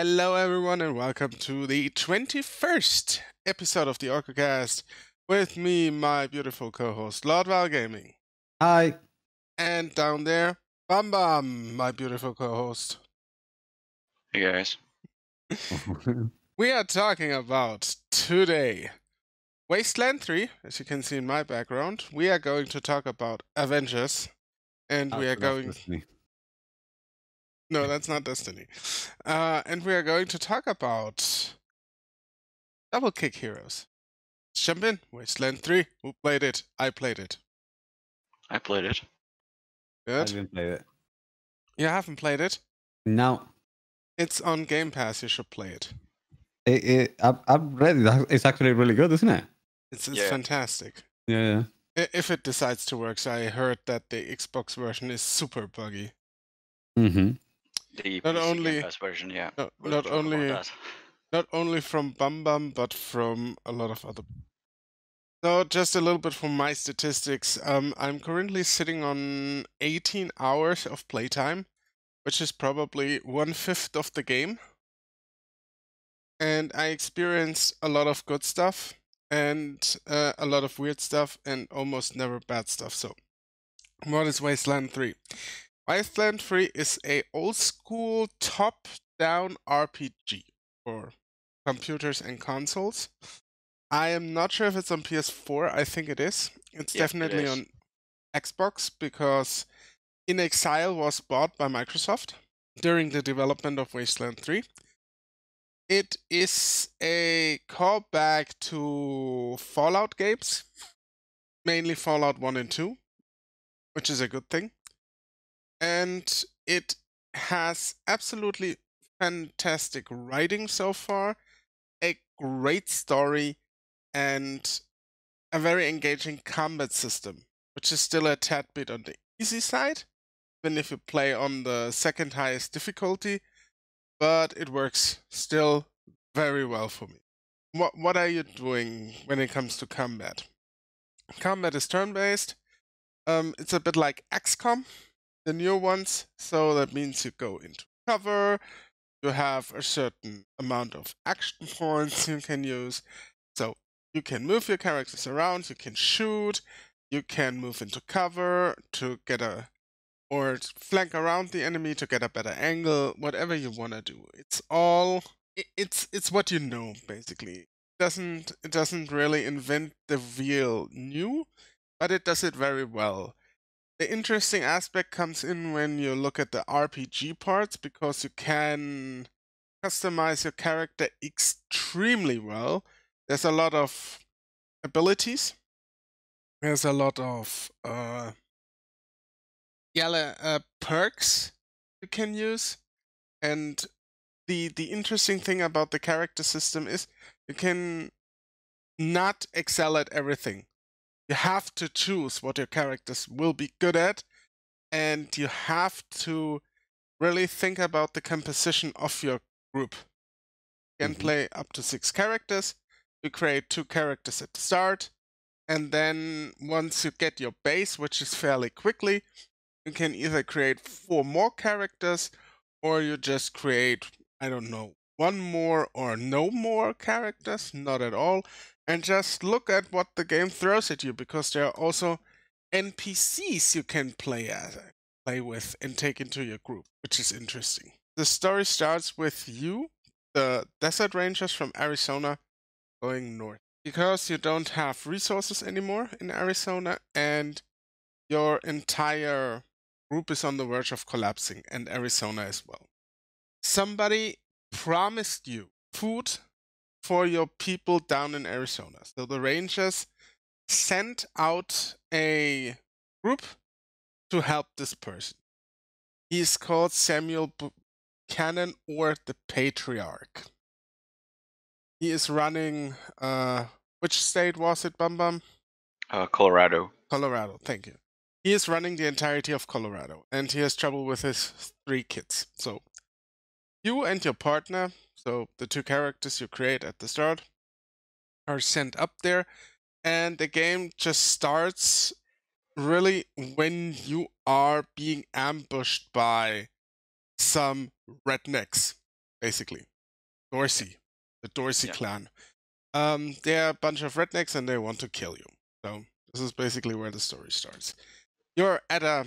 Hello, everyone, and welcome to the 21st episode of the Orcocast with me, my beautiful co host, Lord Val Gaming. Hi. And down there, Bam Bam, my beautiful co host. Hey guys. We are talking about today Wasteland 3, as you can see in my background. We are going to talk about Avengers, and we are going. No, that's not Destiny. Uh, and we are going to talk about Double Kick Heroes. Let's jump in. Wasteland 3. Who played it? I played it. I played it. Good. I didn't play it. You haven't played it? No. It's on Game Pass. You should play it. It, it, I've, I've read it. It's actually really good, isn't it? It's, it's Yeah. fantastic. Yeah. yeah. If it decides to work. So I heard that the Xbox version is super buggy. Mm-hmm. The Not PC only- version, yeah. No, We'll not only not only from Bum Bum, but from a lot of other. So, just a little bit from my statistics. Um, I'm currently sitting on 18 hours of playtime, which is probably one fifth of the game. And I experienced a lot of good stuff and uh, a lot of weird stuff and almost never bad stuff. So, what is Wasteland 3? Wasteland 3 is a old school top-down RPG for computers and consoles. I am not sure if it's on PS4. I think it is. It's Yep, definitely is. on Xbox because inXile was bought by Microsoft during the development of Wasteland 3. It is a callback to Fallout games, mainly Fallout 1 and 2, which is a good thing. And it has absolutely fantastic writing so far, a great story, and a very engaging combat system, which is still a tad bit on the easy side, even if you play on the second highest difficulty, but it works still very well for me. What what are you doing when it comes to combat? Combat is turn-based. Um, it's a bit like XCOM, the new ones. So that means you go into cover, you have a certain amount of action points you can use. So you can move your characters around, you can shoot, you can move into cover to get a or flank around the enemy to get a better angle, whatever you want to do. It's all it's it's what you know basically. It doesn't it doesn't really invent the wheel new, but it does it very well. The interesting aspect comes in when you look at the RPG parts because you can customize your character extremely well. There's a lot of abilities. There's a lot of uh, yellow uh, perks you can use, and the the interesting thing about the character system is you can not excel at everything. You have to choose what your characters will be good at, and you have to really think about the composition of your group. You can Mhm. play up to six characters. You create two characters at the start, and then once you get your base, which is fairly quickly, you can either create four more characters or you just create, I don't know, one more or no more characters, not at all, and just look at what the game throws at you because there are also NPCs you can play as, play with and take into your group, which is interesting. The story starts with you, the desert rangers from Arizona, going north because you don't have resources anymore in Arizona and your entire group is on the verge of collapsing and Arizona as well. Somebody promised you food for your people down in Arizona. So the Rangers sent out a group to help this person. He's called Samuel Buchanan or the Patriarch. He is running uh which state was it, Bum Bum? Uh, Colorado. Colorado, thank you. He is running the entirety of Colorado, and he has trouble with his three kids. So, you and your partner, so the two characters you create at the start, are sent up there, and the game just starts really when you are being ambushed by some rednecks. basically. Dorsey, the Dorsey Yeah. clan. Um, they're a bunch of rednecks and they want to kill you. So this is basically where the story starts. You're at a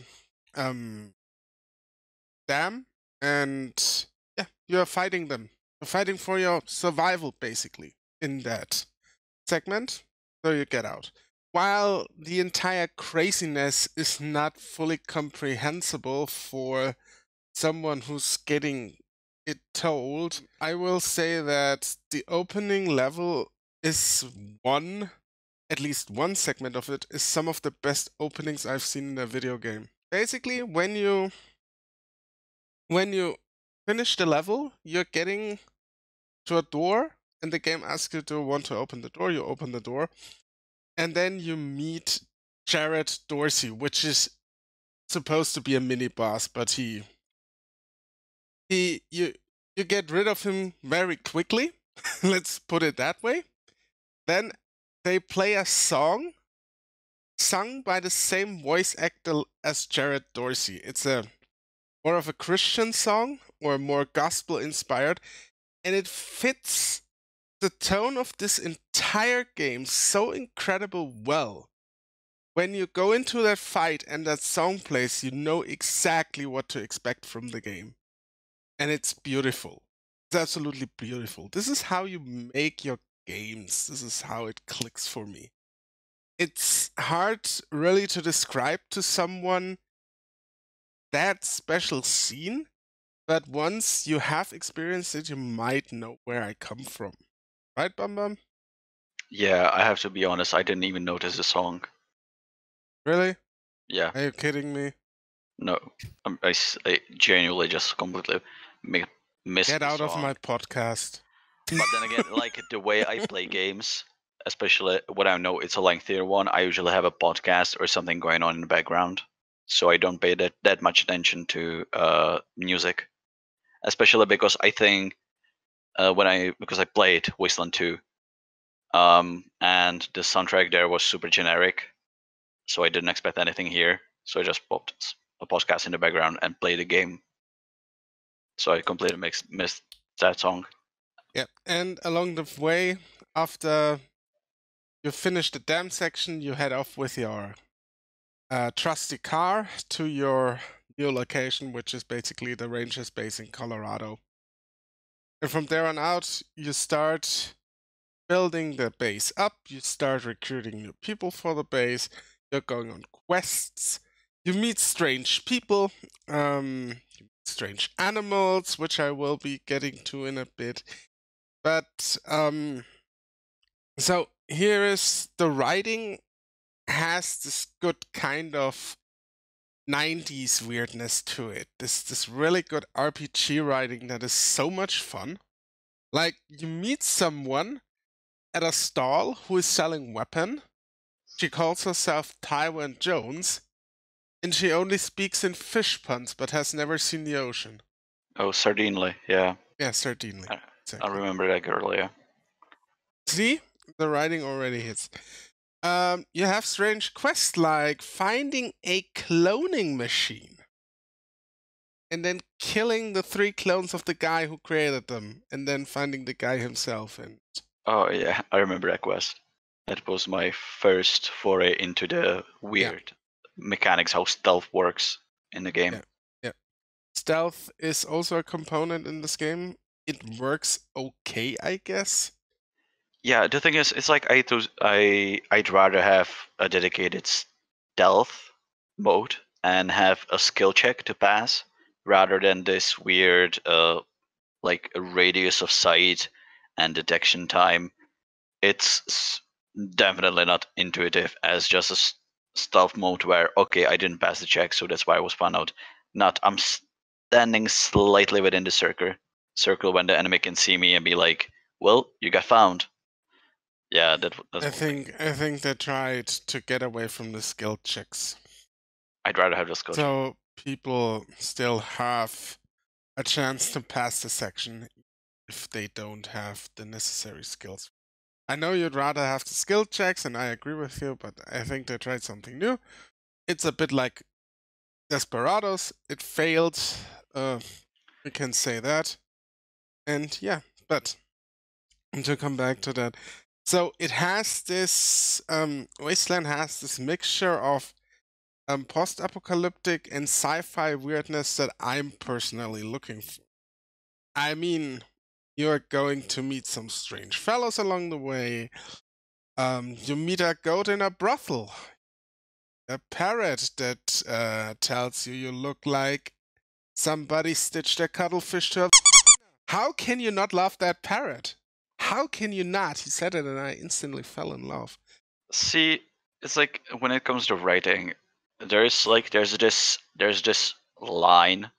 um dam and yeah, you're fighting them. Fighting for your survival basically in that segment. So you get out. While the entire craziness is not fully comprehensible for someone who's getting it told, I will say that the opening level is one, at least one segment of it, is some of the best openings I've seen in a video game. Basically, when you when you finish the level, you're getting to a door, and the game asks you to want to open the door. You open the door, and then you meet Jared Dorsey, which is supposed to be a mini boss, but he he you you get rid of him very quickly. Let's put it that way. Then they play a song sung by the same voice actor as Jared Dorsey. It's a more of a Christian song or more gospel inspired, and it fits the tone of this entire game so incredible well. When you go into that fight and that song plays, you know exactly what to expect from the game. And it's beautiful. It's absolutely beautiful. This is how you make your games. This is how it clicks for me. It's hard really to describe to someone that special scene, but once you have experienced it, you might know where I come from. Right, Bum Bum? Yeah, I have to be honest. I didn't even notice the song. Really? Yeah, Are you kidding me? no, I'm- I, s- I genuinely just completely mi- missed. Get out of my podcast. But then again, like the way I play games, especially when I know it's a lengthier one, I usually have a podcast or something going on in the background, so I don't pay that that much attention to uh music, especially because I think uh, when I because I played Wasteland 2, um, and the soundtrack there was super generic, so I didn't expect anything here. So I just popped a podcast in the background and played the game. So I completely mixed, missed that song. Yeah, and along the way, after you finish the dam section, you head off with your uh, trusty car to your new location, which is basically the Rangers base in Colorado. And from there on out, you start building the base up, you start recruiting new people for the base, you're going on quests, you meet strange people, um, strange animals, which I will be getting to in a bit. But um so here is the writing has this good kind of 90s weirdness to it. This this really good RPG writing that is so much fun. Like you meet someone at a stall who is selling weapon. She calls herself Taiwan Jones and she only speaks in fish puns but has never seen the ocean. Oh, Sardinely, yeah. Yeah, certainly. I- I remember that girl, yeah. See, the writing already hits. Um, you have strange quests like finding a cloning machine and then killing the three clones of the guy who created them, and then finding the guy himself. And Oh, yeah, I remember that quest. That was my first foray into the weird mechanics, how stealth works in the game. Yeah. stealth is also a component in this game. It works okay, I guess. Yeah, the thing is, it's like I I I'd rather have a dedicated stealth mode and have a skill check to pass rather than this weird uh like radius of sight and detection time. It's definitely not intuitive as just a stealth mode where okay I didn't pass the check so that's why I was found out. Not I'm standing slightly within the circle circle when the enemy can see me and be like, well you got found. Yeah, that I think I think they tried to get away from the skill checks. I'd rather have the skill check. So people still have a chance to pass the section if they don't have the necessary skills. I know you'd rather have the skill checks, and I agree with you, but I think they tried something new. It's a bit like Desperados. It failed. Uh, we can say that. And yeah, but to come back to that, so it has this um, Wasteland has this mixture of um, post-apocalyptic and sci-fi weirdness that I'm personally looking for. I mean, you're going to meet some strange fellows along the way. Um, you meet a goat in a brothel. A parrot that uh, tells you you look like somebody stitched a cuttlefish to a. How can you not love that parrot? How can you not? He said it, and I instantly fell in love. See, it's like when it comes to writing, there's like there's this there's this line,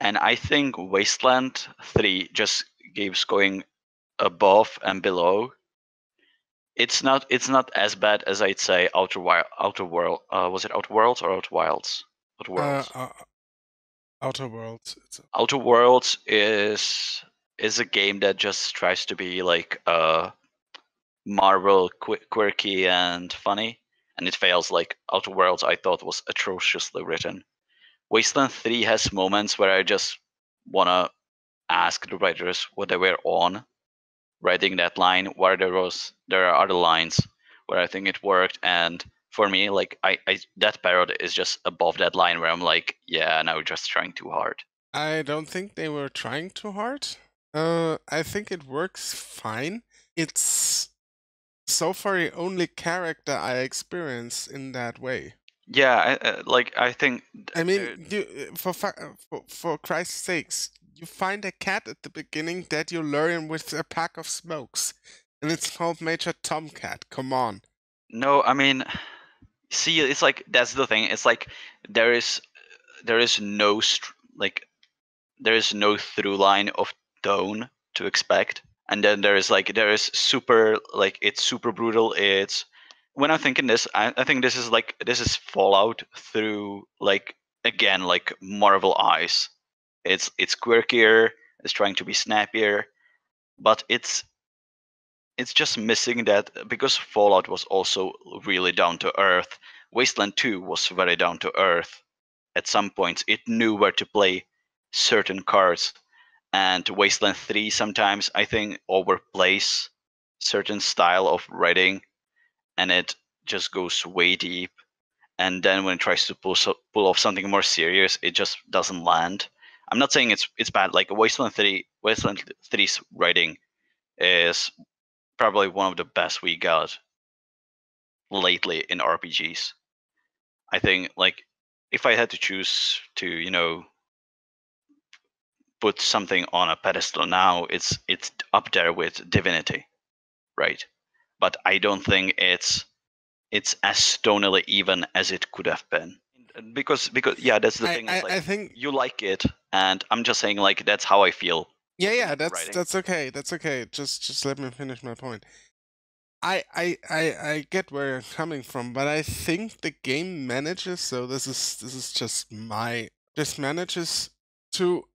and I think Wasteland Three just keeps going above and below. It's not it's not as bad as I'd say Outer Wild Outer World uh, was it Outer Worlds or Outer Wilds? Outer Uh, Worlds. uh, Outer Worlds. Outer Worlds is is a game that just tries to be like uh Marvel qu- quirky and funny, and it fails. Like Outer Worlds, I thought was atrociously written. Wasteland Three has moments where I just wanna ask the writers what they were on writing that line. Where there was there are other lines where I think it worked, and for me, like I, I that parrot is just above that line where I'm like, yeah, now we're just trying too hard. I don't think they were trying too hard. Uh, I think it works fine. It's so far the only character I experience in that way. Yeah, I, uh, like I think. I mean, you, uh, for, uh, for for Christ's sakes, you find a cat at the beginning that you lure in with a pack of smokes, and it's called Major Tomcat. Come on. No, I mean, see, it's like that's the thing. It's like there is there is no str- like there is no through line of tone to expect, and then there is like there is super like it's super brutal. It's when I'm thinking this, I, I think this is like this is Fallout through like again like Marvel eyes. It's it's quirkier. It's trying to be snappier, but it's it's just missing that because Fallout was also really down to earth. Wasteland 2 was very down to earth. At some points, it knew where to play certain cards, and Wasteland 3 sometimes I think overplays certain style of writing, and it just goes way deep. And then when it tries to pull so, pull off something more serious, it just doesn't land. I'm not saying it's it's bad. Like Wasteland 3, Wasteland 3's writing is probably one of the best we got lately in RPGs. I think like if I had to choose to, you know, put something on a pedestal now, it's it's up there with Divinity, right? But I don't think it's it's as stonily even as it could have been. Because because yeah, that's the I, thing. I, like I think you like it, and I'm just saying like that's how I feel. Yeah, yeah, that's writing. that's okay. That's okay. Just just let me finish my point. I, I I I get where you're coming from, but I think the game manages. So this is this is just my this manages to.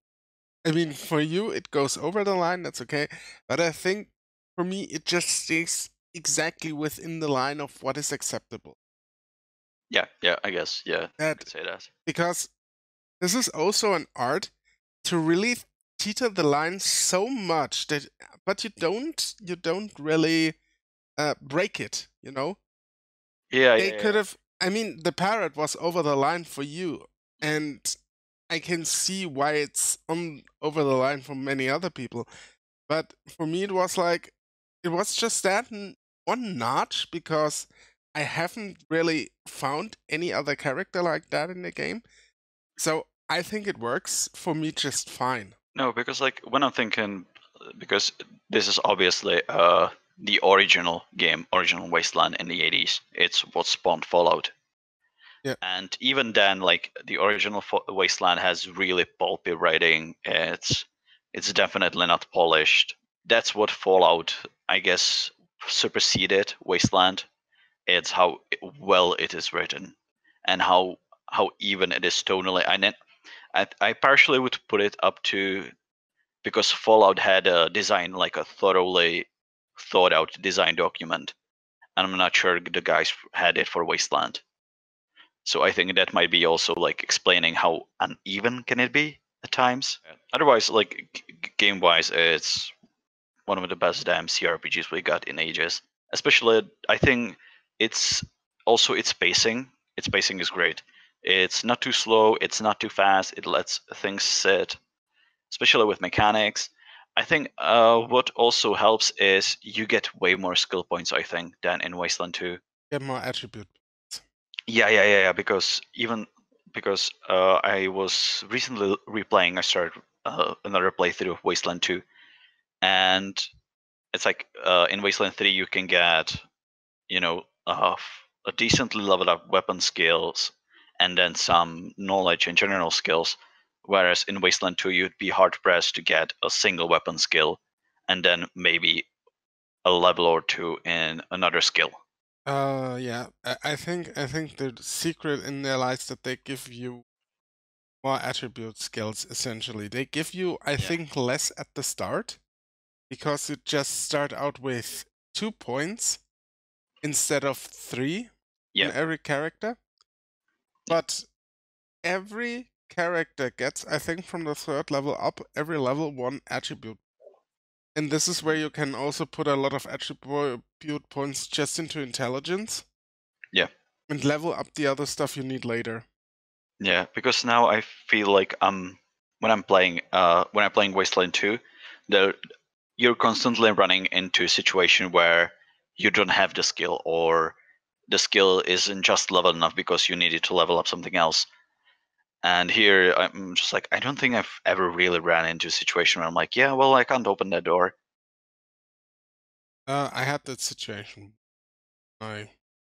I mean, for you it goes over the line. That's okay, but I think for me it just stays exactly within the line of what is acceptable. Yeah, yeah, I guess yeah, I could say that. because this is also an art to really teeter the line so much that but you don't you don't really uh, break it you know Yeah, they yeah, could yeah. have i mean the parrot was over the line for you and i can see why it's on over the line for many other people but for me it was like it was just that one notch because i haven't really found any other character like that in the game so i think it works for me just fine No, because like when I'm thinking, because this is obviously uh the original game, original Wasteland in the 80s. It's what spawned Fallout. Yeah. And even then, like the original Wasteland has really pulpy writing. It's it's definitely not polished. That's what Fallout, I guess, superseded Wasteland. It's how well it is written, and how how even it is tonally. I ne- I, I partially would put it up to because Fallout had a design like a thoroughly thought out design document, and I'm not sure the guys had it for Wasteland. So I think that might be also like explaining how uneven can it be. at times. Otherwise, like g- game wise, it's one of the best damn CRPGs we got in ages. Especially, I think it's also its pacing. Its pacing is great. It's not too slow. It's not too fast. It lets things sit, especially with mechanics. I think uh, what also helps is you get way more skill points. I think than in Wasteland 2. Get more attribute. Yeah, yeah, yeah, yeah. Because even because uh, I was recently replaying. I started uh, another playthrough of Wasteland 2, and it's like uh, in Wasteland 3 you can get, you know, f- a decently leveled up weapon skills, and then some knowledge and general skills. Whereas in Wasteland 2 you'd be hard pressed to get a single weapon skill, and then maybe a level or two in another skill. Uh, yeah. I, I think I think the secret in there lies that they give you more attribute skills. Essentially, they give you, I Yeah. think, less at the start because you just start out with two points instead of three in every character. But every character gets, I think, from the third level up, every level one attribute. And this is where you can also put a lot of attribute points just into intelligence. Yeah. And level up the other stuff you need later. Yeah, because now I feel like um when I'm playing uh when I'm playing Wasteland 2, the you're constantly running into a situation where you don't have the skill or the skill isn't just level enough because you needed to level up something else. And here I'm just like I don't think I've ever really ran into a situation where I'm like, yeah, well I can't open that door. Uh, I had that situation. I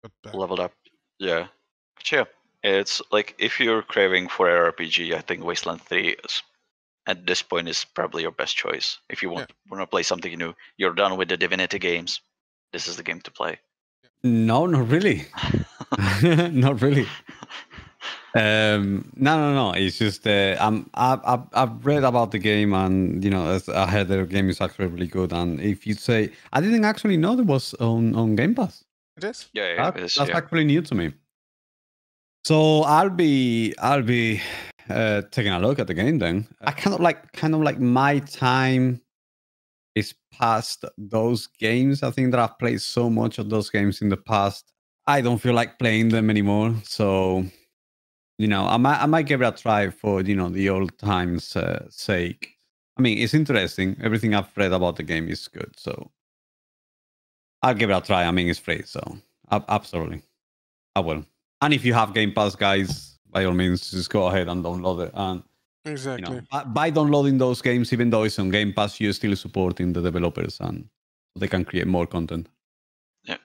got back. leveled up. Yeah. But yeah, it's like if you're craving for a RPG, I think Wasteland 3 is, at this point is probably your best choice. If you want want to play something new, you're done with the Divinity games. This is the game to play. No, not really. not really. Um, no, no, no. It's just uh, I'm I've, I've I've read about the game and you know as I heard the game is actually really good. And if you say I didn't actually know there was on on Game Pass. It is. yeah, yeah, That- it is, that's yeah. actually new to me. So I'll be I'll be uh, taking a look at the game then. I kind of like kind of like my time is past those games. I think that I've played so much of those games in the past. I don't feel like playing them anymore. So you know, I might I might give it a try for you know the old times' uh, sake. I mean, it's interesting. Everything I've read about the game is good. So I'll give it a try. I mean, it's free, so ab- absolutely, I will. And if you have Game Pass, guys, by all means, just go ahead and download it. And you Exactly. know, by- by downloading those games, even though it's on Game Pass, you're still supporting the developers, and they can create more content. Yeah,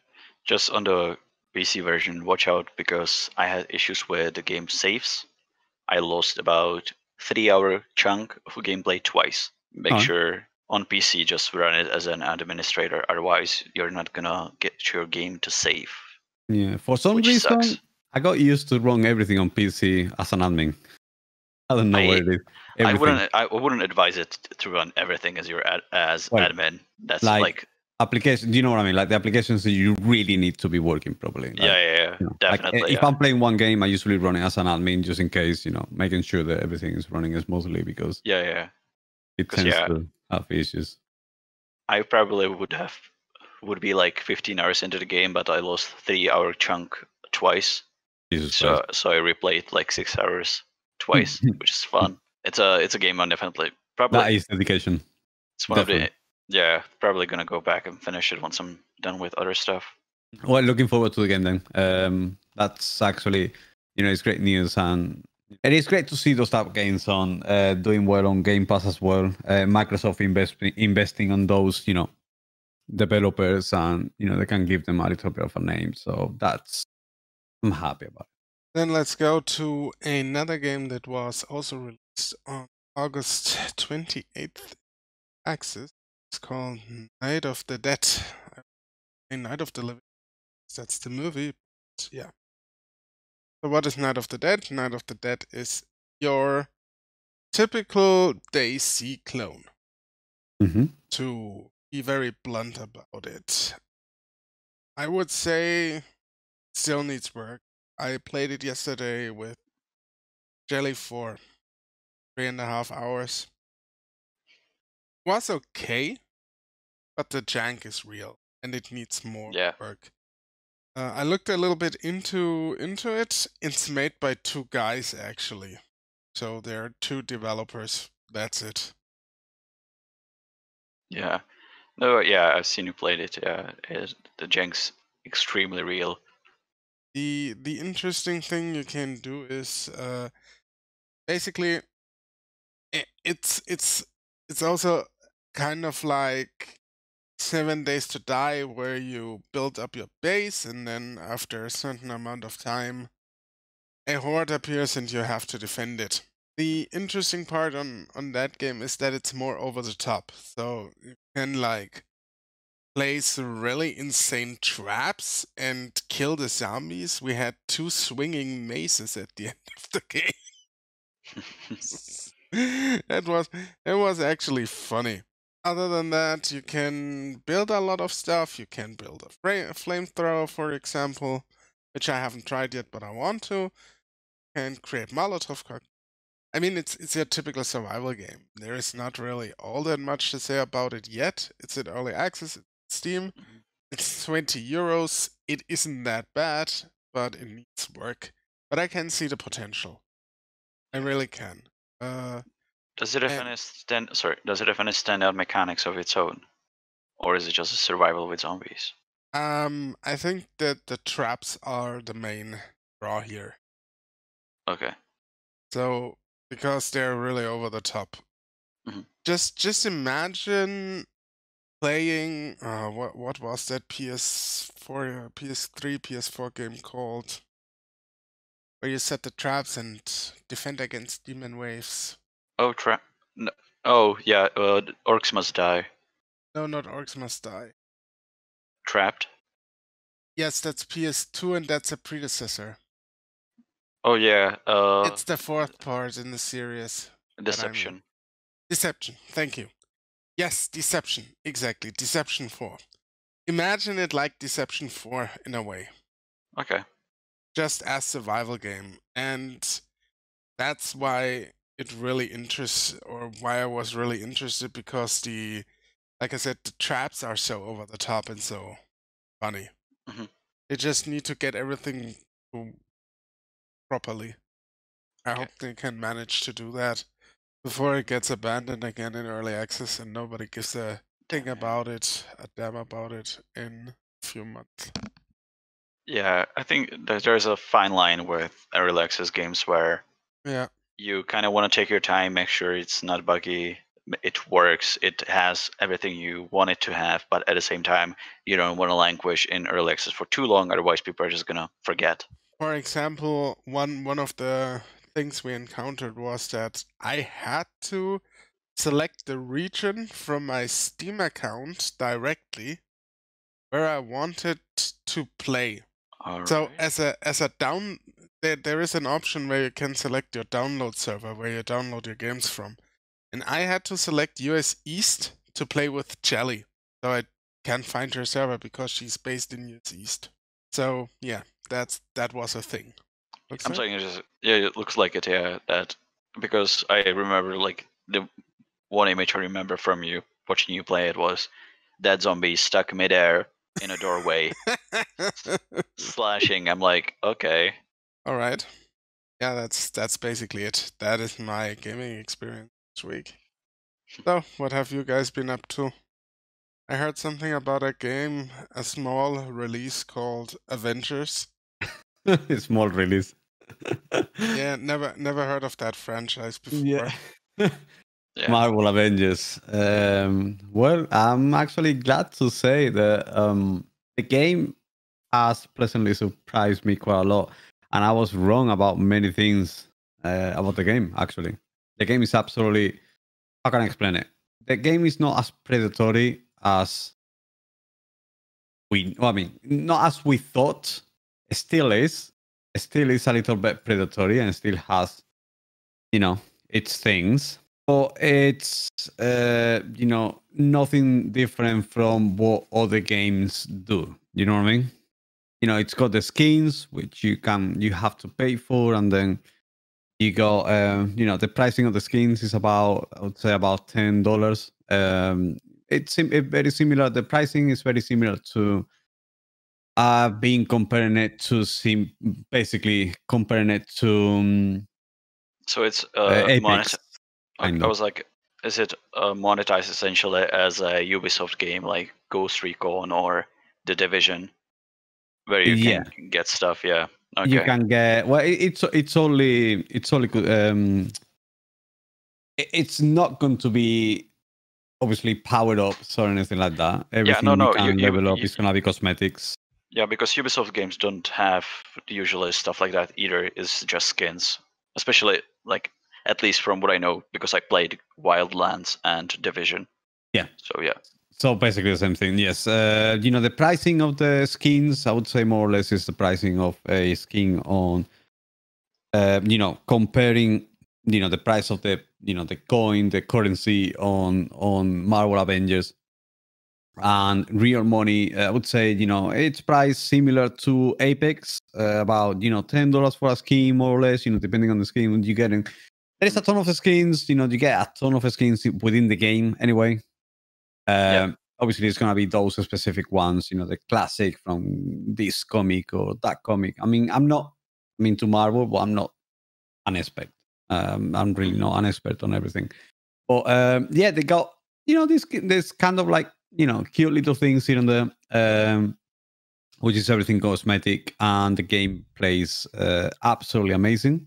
just on the PC version, watch out because I had issues with the game saves. I lost about three hour chunk of gameplay twice. Make Oh. sure on PC just run it as an administrator, otherwise you're not gonna get your game to save. Yeah, for some reason, sucks. I got used to run everything on PC as an admin. I don't know I- where it is. I wouldn't. I wouldn't advise it to run everything as your ad, as admin. That's like, like, application. Do you know what I mean? Like the applications that you really need to be working properly. Like, yeah, yeah, yeah, you know, like, definitely. if yeah. I'm playing one game, I usually run it as an admin just in case, you know, making sure that everything is running smoothly because yeah, yeah. it tends yeah. to have issues. I probably would have would be like 15 hours into the game, but I lost three hour chunk twice. Jesus So Christ. so I replayed like six hours twice, which is fun. It's a it's a game I'm definitely probably That is dedication. it's one of the definitely. Yeah probably gonna go back and finish it once I'm done with other stuff. Well, looking forward to the game then. Um, that's actually, you know, it's great news and it is great to see those type of games on uh, doing well on Game Pass as well. Uh, Microsoft invest, investing on those, you know, developers and you know they can give them a little bit of a name. So that's I'm happy about. It. Then let's go to another game that was also released on August 28th. Axis. It's called Night of the Dead. Night of the Living. That's the movie. But yeah. So what is Night of the Dead? Night of the Dead is your typical DayZ clone. it. hmm to be very blunt about it. I would say still needs work. I played it yesterday with Jelly for three and a half hours. Was okay, but the jank is real and it needs more Yeah. work. Uh, I looked a little bit into into it. It's made by two guys actually, so there are two developers. That's it. Yeah. No, yeah, I've seen you played it. Yeah, it, the jank's extremely real. The the interesting thing you can do is uh, basically i- it's it's it's also kind of like seven days to die where you build up your base and then after a certain amount of time a horde appears and you have to defend it. The interesting part on on that game is that it's more over the top so you can like place really insane traps and kill the zombies. We had two swinging maces at the end of the game. It was it was actually funny. Other than that, you can build a lot of stuff. You can build a fra- flamethrower, for example, which I haven't tried yet, but I want to. And create Molotov cocktails. I mean, it's it's your typical survival game. There is not really all that much to say about it yet. It's in early access, it's Steam. Mhm. It's 20 euros. It isn't that bad, but it needs work. But I can see the potential. I really can. Uh, Does it have And- any stand? Sorry, does it have any standout mechanics of its own, or is it just a survival with zombies? Um, I think that the traps are the main draw here. Okay. So because they're really over the top. Mhm. Just just imagine playing uh what what was that PS4 uh, PS3 PS4 game called where you set the traps and defend against demon waves. Oh, trap. No. Oh, yeah. Uh, orcs must die. No, not Orcs Must Die. Trapt. Yes, that's PS2 and that's a predecessor. Oh yeah. Uh, it's the fourth part in the series. deception. Deception. Thank you. Yes, Deception. Exactly. Deception 4. Imagine it like Deception 4 in a way, Okay. just as survival game. And that's why it really interests or why I was really interested because the like I said, the traps are so over the top and so funny. Mhm. They just need to get everything to- properly. I Okay. hope they can manage to do that before it gets abandoned again in early access and nobody gives a thing about it, a damn about it in a few months. Yeah, I think there's a fine line with early access games where Yeah, you kind of want to take your time, make sure it's not buggy, it works, it has everything you want it to have, but at the same time, you don't want to languish in early access for too long, otherwise people are just gonna forget. For example, one one of the things we encountered was that I had to select the region from my Steam account directly where I wanted to play. So Alright. as a as a down there there is an option where you can select your download server where you download your games from. And I had to select US East to play with Jelly. So I can't find her server because she's based in US East. So yeah, that's that was a thing. Looks I'm like- saying it just yeah, it looks like it, yeah. That because I remember like the one image I remember from you watching you play it was that zombie stuck midair in a doorway slashing. I'm like, okay. All right. Yeah, that's that's basically it. That is my gaming experience this week. So, what have you guys been up to? I heard something about a game, a small release called Avengers. Small release. Yeah, never never heard of that franchise before. Yeah. Yeah. Marvel Avengers. Um, well, I'm actually glad to say that um, the game has pleasantly surprised me quite a lot, and I was wrong about many things uh, about the game. Actually, the game is absolutely. How can I explain it? The game is not as predatory as we. Well, I mean, not as we thought. It still is. It still is a little bit predatory, and still has, you know, its things but it's uh, you know nothing different from what other games do. You know what I mean? You know, it's got the skins which you can you have to pay for, and then You got, um, you know, the pricing of the skins is about, I would say, about ten dollars. Um, it's it very similar. The pricing is very similar to. I've been comparing it to sim, basically comparing it to um, So it's uh, uh, Apex. monet- I, I was like, is it uh, monetized essentially as a Ubisoft game like Ghost Recon or The Division, where you Yeah. can get stuff? Yeah. Okay. you can get well it- it's it's only it's only good um it- it's not going to be obviously powered up or anything like that everything no, no, you you- can you- level up you- is gonna be cosmetics Yeah, because Ubisoft games don't have usually stuff like that either. It's just skins, especially like at least from what I know, because I played Wildlands and Division. Yeah. So yeah. So basically the same thing yes. Uh you know the pricing of the skins i would say more or less is the pricing of a skin on uh, you know comparing you know the price of the you know the coin the currency on on marvel avengers and real money. I would say you know it's priced similar to apex uh, about you know ten dollars for a skin more or less you know depending on the skin you're getting there's a ton of skins you know you get a ton of skins within the game anyway um obviously it's going to be those specific ones you know the classic from this comic or that comic. I mean i'm not i'm into marvel but i'm not an expert. Um i'm really not an expert on everything. But um yeah they got you know this this kind of like you know cute little things here and there um which is everything cosmetic and the game plays uh, absolutely amazing.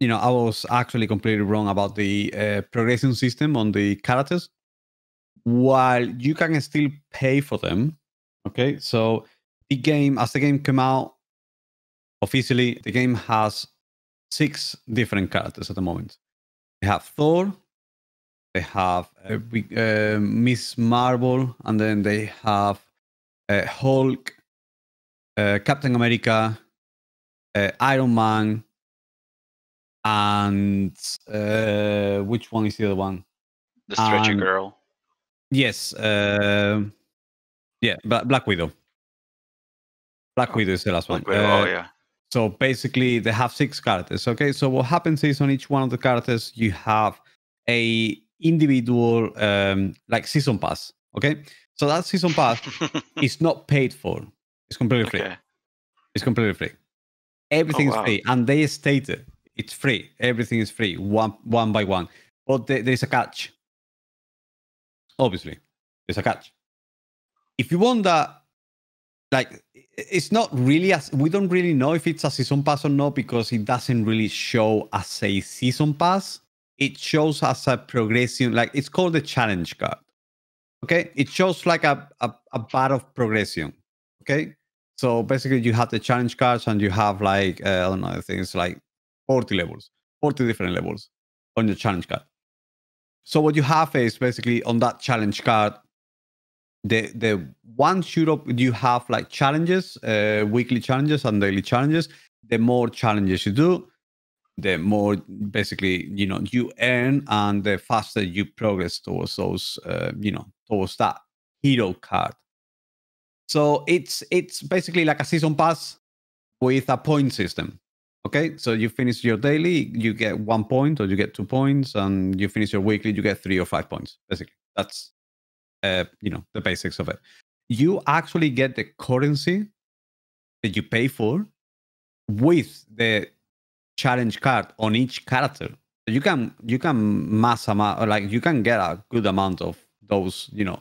You know i was actually completely wrong about the uh, progression system on the characters while you can still pay for them okay? So the game as the game came out officially the game has six different characters at the moment. They have thor they have uh, uh, miss marvel and then they have uh, hulk uh, captain america uh, iron man and uh, which one is the other one? The stretchy And- girl. Yes. Uh, yeah, but Black Widow. Black Oh, Widow is the last one. Widow. Uh, oh yeah. So basically, they have six characters. Okay, so what happens is on each one of the characters, you have a individual um, like season pass. Okay, so that season pass is not paid for. It's completely free. okay. It's completely free. Everything is wow. free, and they stated it's free. Everything is free, one one by one. But there- there's a catch. Obviously, there's a catch. If you want that, like, it's not really as we don't really know if it's a season pass or not because it doesn't really show as a season pass. It shows as a progression, like it's called the challenge card. Okay, it shows like a a, a bar of progression. Okay, so basically, you have the challenge cards, and you have like uh, I don't know, I think it's like forty levels, forty different levels on your challenge card. So what you have is basically on that challenge card, the the one shoot up you have like challenges, uh, weekly challenges and daily challenges. The more challenges you do, the more basically you know you earn, and the faster you progress towards those, uh, you know, towards that hero card. So it's it's basically like a season pass with a point system. Okay, so you finish your daily, you get one point, or you get two points, and you finish your weekly, you get three or five points. Basically, that's uh, you know the basics of it. You actually get the currency that you pay for with the challenge card on each character. You can you can mass amount, like you can get a good amount of those you know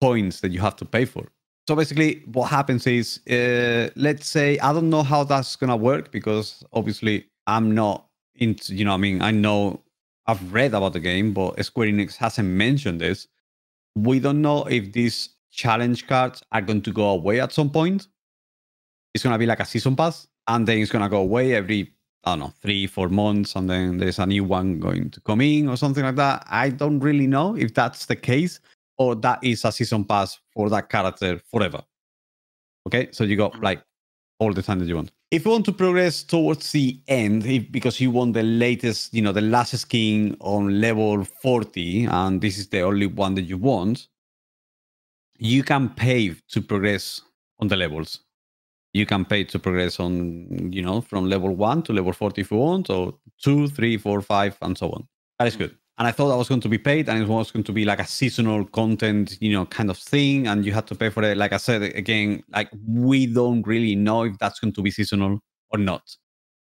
points that you have to pay for. So basically, what happens is, uh, let's say, I don't know how that's gonna work because obviously I'm not into, you know, I mean, I know I've read about the game, but Square Enix hasn't mentioned this. We don't know if these challenge cards are going to go away at some point. It's gonna be like a season pass, and then it's gonna go away every, I don't know, three, four months, and then there's a new one going to come in or something like that. I don't really know if that's the case or that is a season pass for that character forever. Okay, so you got Mhm. like all the time that you want. If you want to progress towards the end, if, because you want the latest, you know, the last skin on level 40, and this is the only one that you want, you can pay to progress on the levels. You can pay to progress on, you know, from level one to level 40 if you want, or two, three, four, five, and so on. That is good. And I thought that was going to be paid and it was going to be like a seasonal content, you know, kind of thing. And you had to pay for it. Like I said again, like we don't really know if that's going to be seasonal or not.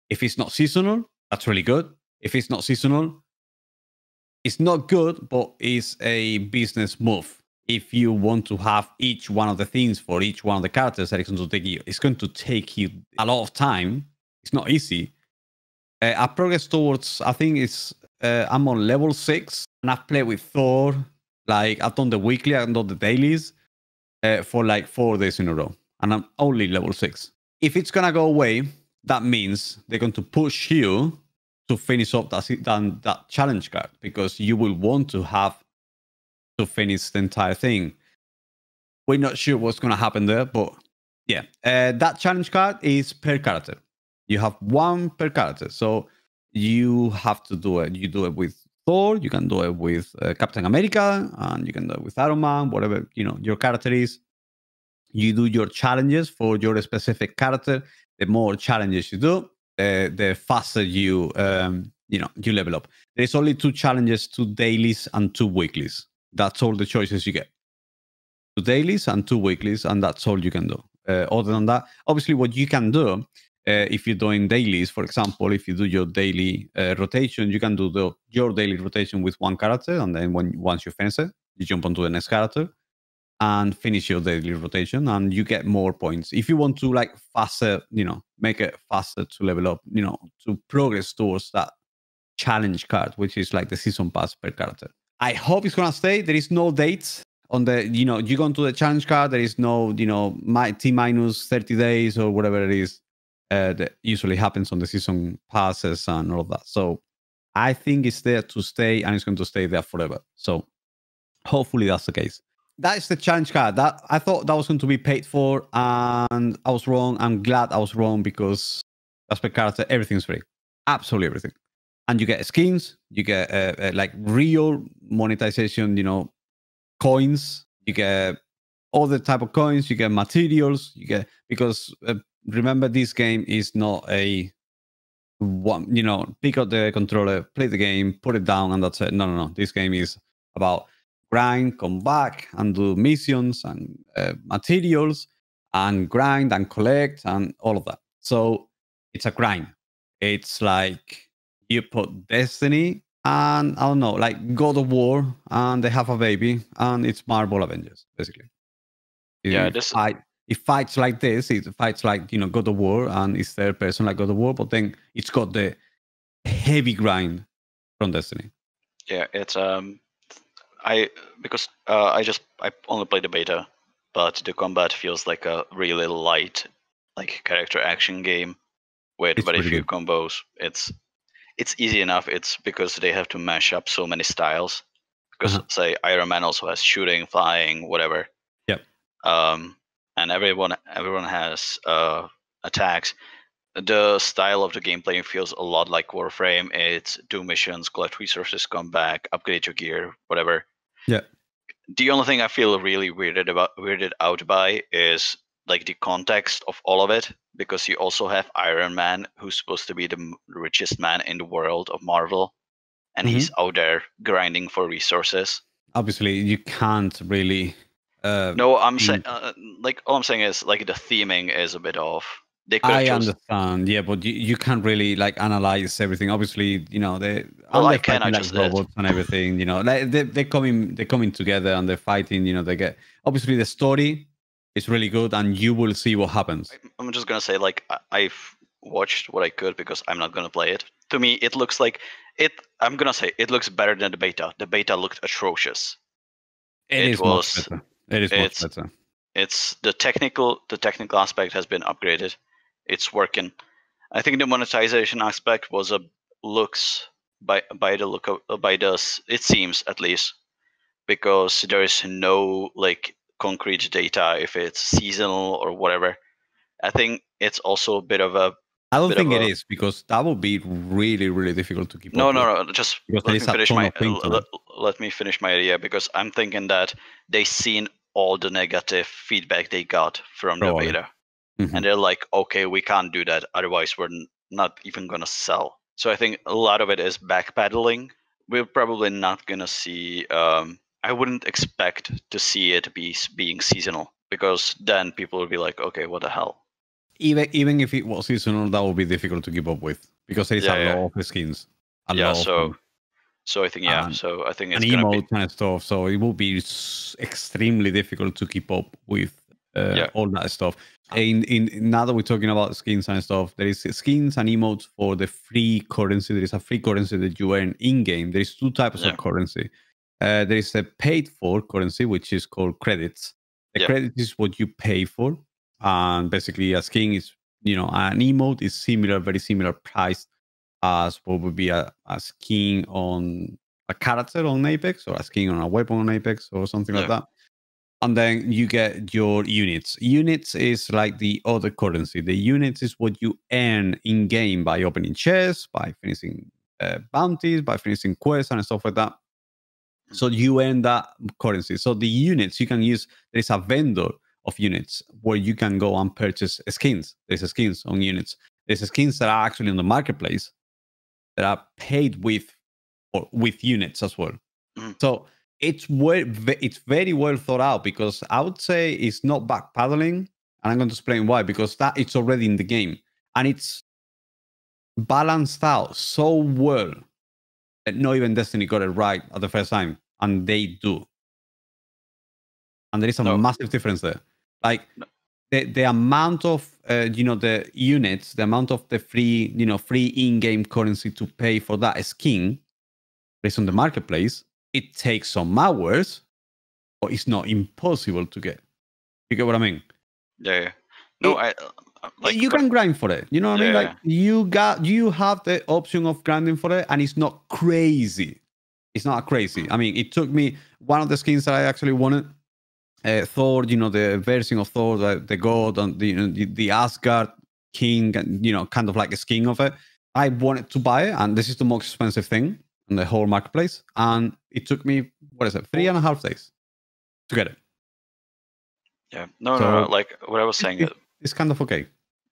If it's not seasonal, that's really good. If it's not seasonal, it's not good, but it's a business move. If you want to have each one of the things for each one of the characters that it's going to take you, it's going to take you a lot of time. It's not easy. Uh, I progress towards, I think it's uh, I'm on level six, and I've played with Thor. Like I've done the weekly, I've done the dailies uh, for like four days in a row, and I'm only level six. If it's gonna go away, that means they're going to push you to finish up that that, that challenge card because you will want to have to finish the entire thing. We're not sure what's gonna happen there, but yeah, uh, that challenge card is per character. You have one per character, so you have to do it. You do it with Thor, you can do it with uh, Captain America, and you can do it with Iron Man, whatever you know your character is. You do your challenges for your specific character. The more challenges you do, the the faster you um, you know you level up. There's only two challenges, two dailies and two weeklies. That's all the choices you get. Two dailies and two weeklies, and that's all you can do. Uh, other than that, obviously, what you can do uh, if you're doing dailies, for example, if you do your daily uh, rotation, you can do the, your daily rotation with one character, and then when once you finish it, you jump onto the next character and finish your daily rotation, and you get more points. If you want to like faster, you know, make it faster to level up, you know, to progress towards that challenge card, which is like the season pass per character. I hope it's gonna stay. There is no dates on the, you know, you go into the challenge card. There is no, you know, my T minus thirty days or whatever it is uh, that usually happens on the season passes and all of that. So I think it's there to stay and it's going to stay there forever. So hopefully that's the case. That is the challenge card. That I thought that was going to be paid for, and I was wrong. I'm glad I was wrong because as per character, everything's free, absolutely everything, and you get skins, you get uh, uh, like real monetization, you know, coins, you get all the type of coins, you get materials, you get because uh, remember this game is not a one you know pick up the controller play the game put it down and that's it. No no no. This game is about grind come back and do missions and uh, materials and grind and collect and all of that. So it's a grind. It's like you put destiny and i don't know like god of war and they have a baby and it's marvel avengers basically. Yeah this I, it fights like this. It fights like you know God of War, and it's third person like God of War, but then it's got the heavy grind from Destiny. Yeah, it's um, I because uh, I just I only played the beta, but the combat feels like a really light, like character action game with It's very few good. combos. It's it's easy enough. It's because they have to mash up so many styles. Because Uh-huh. say Iron Man also has shooting, flying, whatever. Yep. Um, and everyone everyone has uh attacks. The style of the gameplay feels a lot like Warframe. It's do missions, collect resources, come back, upgrade your gear, whatever. Yeah. The only thing I feel really weirded about weirded out by is like the context of all of it, because you also have Iron Man, who's supposed to be the richest man in the world of Marvel, and Mm-hmm. he's out there grinding for resources. Obviously, you can't really. Uh, No, I'm saying uh, like all I'm saying is like the theming is a bit off. They could I understand, yeah, but you, you can't really like analyze everything. Obviously, you know they Well, I they're can, I like just did. robots and everything. You know, like they they're coming they're coming together and they're fighting. You know, they get obviously the story is really good, and you will see what happens. I'm just gonna say like I- I've watched what I could because I'm not gonna play it. To me, it looks like it. I'm gonna say it looks better than the beta. The beta looked atrocious. it it was-. It is much it's- better. It's the technical. The technical aspect has been upgraded. It's working. I think the monetization aspect was a looks by by the look of by the it seems at least because there is no like concrete data if it's seasonal or whatever. I think it's also a bit of a I don't think it a- is because that would be really really difficult to keep. No, up with. no, no. Just let me finish my of things let, let me finish my idea because I'm thinking that they seen all the negative feedback they got from the beta. Mhm. and they're like, okay, we can't do that, otherwise we're not even gonna sell. So I think a lot of it is backpedaling. We're probably not gonna see. Um, I wouldn't expect to see it be being seasonal because then people will be like, okay, what the hell? even even if it was seasonal, that would be difficult to keep up with because there is Yeah, a yeah. lot of skins. Yeah. So, them. So I think yeah. And- so I think it's and gonna be emote and stuff. So it will be extremely difficult to keep up with uh, Yeah. all that stuff. In, in now that we're talking about skins and stuff, there is skins and emotes for the free currency. There is a free currency that you earn in game. There is two types Yeah. of currency. Uh, there is a paid for currency, which is called credits. The Yeah. credit is what you pay for, and basically a skin is you know an emote is similar, very similar priced as what would be a, a skin on a character on Apex or a skin on a weapon on Apex or something like that. And then you get your units. Units is like the other currency. The units is what you earn in game by opening chests, by finishing uh, bounties, by finishing quests and stuff like that. So you earn that currency. So the units you can use. There is a vendor of units where you can go and purchase skins. There's skins on units. There's skins that are actually on the marketplace that are paid with or with units as well. Mhm. So it's well, it's very well thought out because I would say it's not backpedaling, and I'm going to explain why. Because that it's already in the game and it's balanced out so well that not even Destiny got it right at the first time, and they do. And there is a No. massive difference there. Like No. The the amount of uh, you know the units, the amount of the free you know free in-game currency to pay for that skin based on the marketplace, it takes some hours, but it's not impossible to get. You get what I mean? yeah. yeah. No, It- I uh, like you can grind for it. You know what I mean? Yeah. Like you got you have the option of grinding for it, and it's not crazy. It's not crazy. I mean, it took me one of the skins that I actually wanted. Uh, Thor, you know, the version of Thor, the, the god and the, you know, the the Asgard king, and you know, kind of like a skin of it. I wanted to buy it, and this is the most expensive thing on the whole marketplace. And it took me what is it, three and a half days to get it. Yeah. No, no, no. Like what I was saying it- uh, It's kind of okay.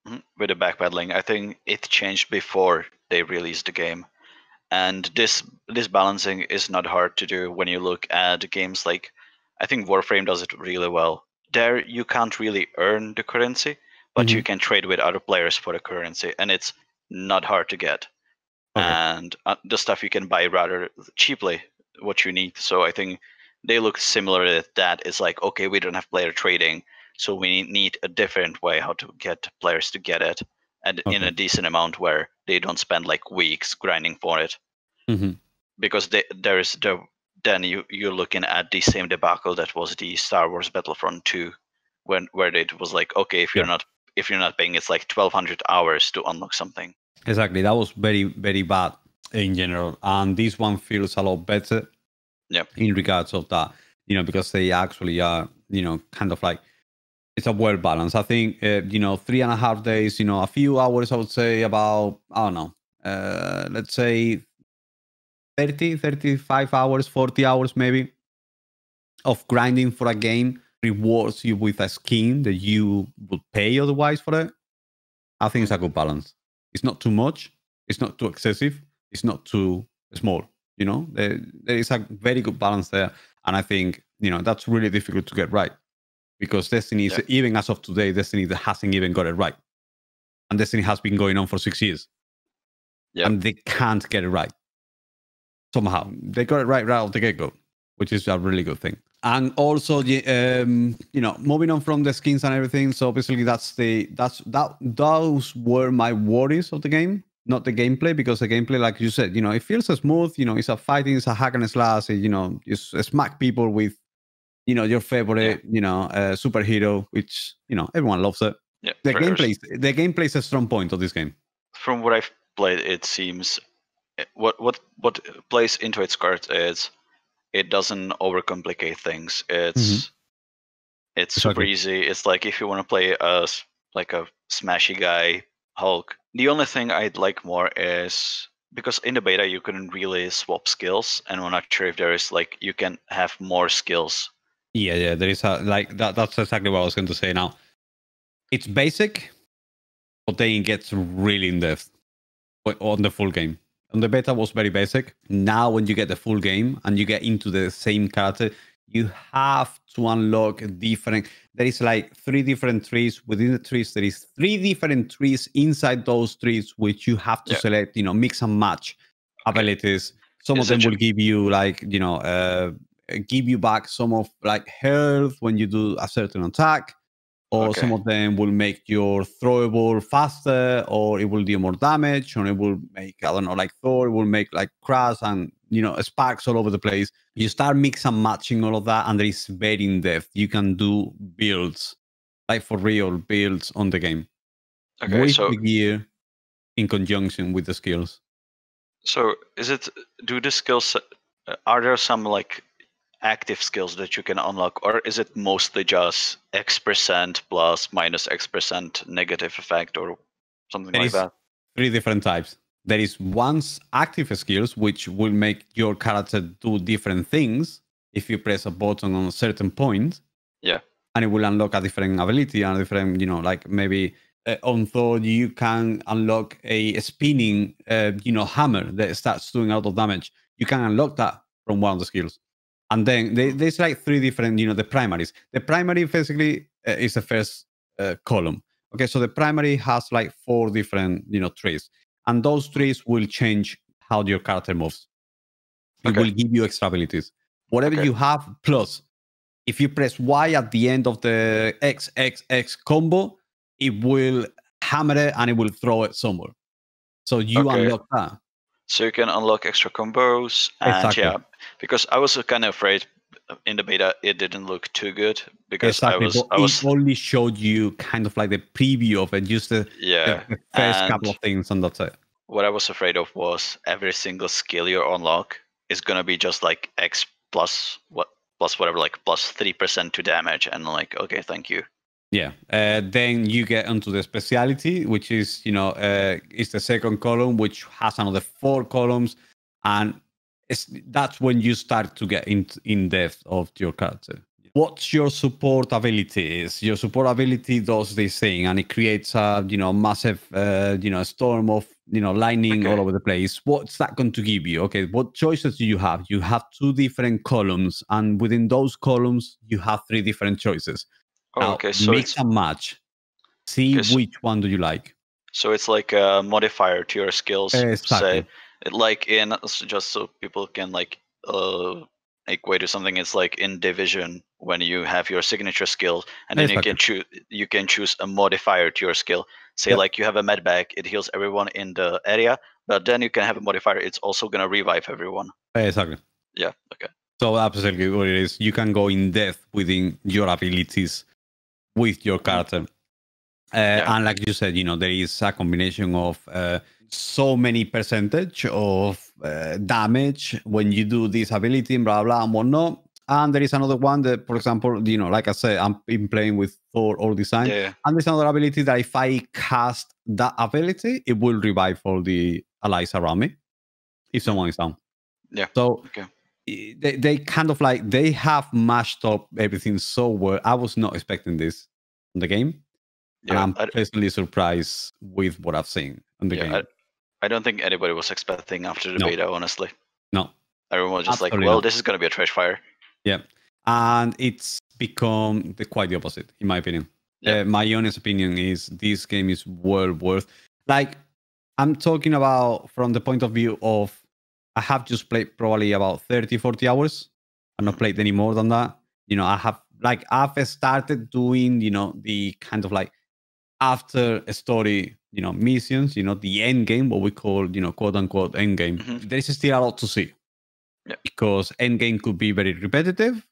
mhm, with the backpedaling, I think it changed before they released the game, and this this balancing is not hard to do when you look at games like I think Warframe does it really well. There you can't really earn the currency, but you can trade with other players for the currency, and it's not hard to get. Okay. And uh, the stuff you can buy rather cheaply, what you need. So I think they look similar at that. It's like okay, we don't have player trading, so we need a different way how to get players to get it, and in a decent amount where they don't spend like weeks grinding for it Mhm. because they, there is the then you you're looking at the same debacle that was the Star Wars Battlefront 2 when where it was like okay if you're Yeah. not if you're not paying it's like 1200 hours to unlock something Exactly. That was very, very bad in general. And this one feels a lot better. yeah In regards of that, you know, because they actually are, you know, kind of like it's a well balance. I think, uh, you know, three and a half days, you know, a few hours, I would say about, I don't know, uh, let's say 30, 35 hours, 40 hours maybe of grinding for a game rewards you with a skin that you would pay otherwise for it. I think it's a good balance. It's not too much. It's not too excessive. It's not too small. You know, there, there is a very good balance there, and I think you know that's really difficult to get right because Destiny is Yeah. even as of today, Destiny hasn't even got it right, and Destiny has been going on for six years, Yeah. and they can't get it right. Somehow they got it right right off the get go, which is a really good thing. And also, um, you know, moving on from the skins and everything. So obviously, that's the that's that those were my worries of the game, not the gameplay, because the gameplay, like you said, you know, it feels so smooth. You know, it's a fighting, it's a hack and slash. You know, you smack people with, you know, your favorite, you know, uh, superhero, which you know everyone loves it. yeah The gameplay, the gameplay is a strong point of this game. from what I've played it seems what what what plays into its cards is it doesn't overcomplicate things it's mm-hmm. it's super Exactly. easy it's like if you want to play a like a smashy guy hulk the only thing i'd like more is because in the beta you couldn't really swap skills and i'm not sure if there is like you can have more skills Yeah, yeah, there is a like that. That's exactly what I was going to say now. it's basic, but then it gets really in depth on the full game. On the beta was very basic. Now when you get the full game and you get into the same character, you have to unlock different there is like three different trees within the trees there is three different trees inside those trees which you have to Yeah. select you know mix and match abilities some of them will give you like you know uh give you back some of like health when you do a certain attack or some of them will make your throwable faster or it will do more damage or it will make i don't know like thor it will make like crash and you know sparks all over the place. You start mix and matching all of that and there is very in depth you can do builds like for real builds on the game. Okay, with so the gear in conjunction with the skills. So is it do the skills uh, are there some like active skills that you can unlock or is it mostly just x percent plus minus x percent negative effect or something There like that? three different types. There is one's active skills, which will make your character do different things if you press a button on a certain point. Yeah. And it will unlock a different ability and a different, you know, like maybe uh, on Thor, you can unlock a spinning, uh, you know, hammer that starts doing a lot of damage. You can unlock that from one of the skills. And then there- there's like three different, you know, the primaries. The primary basically uh, is the first uh, column. Okay, so the primary has like four different, you know, trees, and those trees will change how your character moves. It Okay. will give you extra abilities. Whatever Okay. you have, plus if you press Y at the end of the XXX combo, it will hammer it and it will throw it somewhere. So you Okay. unlock that. So you can unlock extra combos and Exactly. yeah, because I was kind of afraid in the beta it didn't look too good because exactly. I was I was it only showed you kind of like the preview of it, just the, the- yeah. the first couple of things, and that's it. What I was afraid of was every single skill you unlock is gonna be just like X plus what plus whatever like plus three percent to damage and like okay thank you. Yeah. Uh, then you get onto the speciality, which is, you know, uh, is the second column, which has another four columns, and it's that's when you start to get in in depth of your character. What's your support ability? Is your support ability does this thing, and it creates a you know massive uh, you know storm of you know lightning all over the place. What's that going to give you? Okay, what choices do you have? You have two different columns, and within those columns, you have three different choices. Oh, okay, so mix and match. See Okay, so- which one do you like. so it's like a modifier to your skills. Exactly. Say like in just so people can like uh equate to something. It's like in division when you have your signature skill and then you can choose you can choose a modifier to your skill. Say Yep. like you have a med bag, it heals everyone in the area, but then you can have a modifier. It's also gonna revive everyone. Exactly. Yeah. Okay. So absolutely what it is. You can go in depth within your abilities with your character. Uh, And like you said, you know, there is a combination of uh, so many percentage of uh, damage when you do this ability and blah, blah, and whatnot. And there is another one that, for example, you know, like I said, I'm playing with Thor all Design. Yeah. And there's another ability that if I cast that ability, it will revive all the allies around me if someone is down. Yeah, So okay. They, they kind of like they have mashed up everything so well. I was not expecting this in the game. and I'm I, pleasantly surprised with what I've seen in the yeah, game. I, I don't think anybody was expecting after the No. beta. Honestly, no. everyone was just like, "Well, not. this is gonna be a trash fire." Yeah. And it's become the, quite the opposite, in my opinion. Yeah. Uh, my honest opinion is this game is well worth. Like, I'm talking about from the point of view of I have just played probably about 30, 40 hours. I've not played any more than that. You know, I have like I've started doing, you know, the kind of like after a story, you know, missions, you know, the end game, what we call, you know, quote unquote end game. Mhm. There is still a lot to see. Yeah. Because end game could be very repetitive.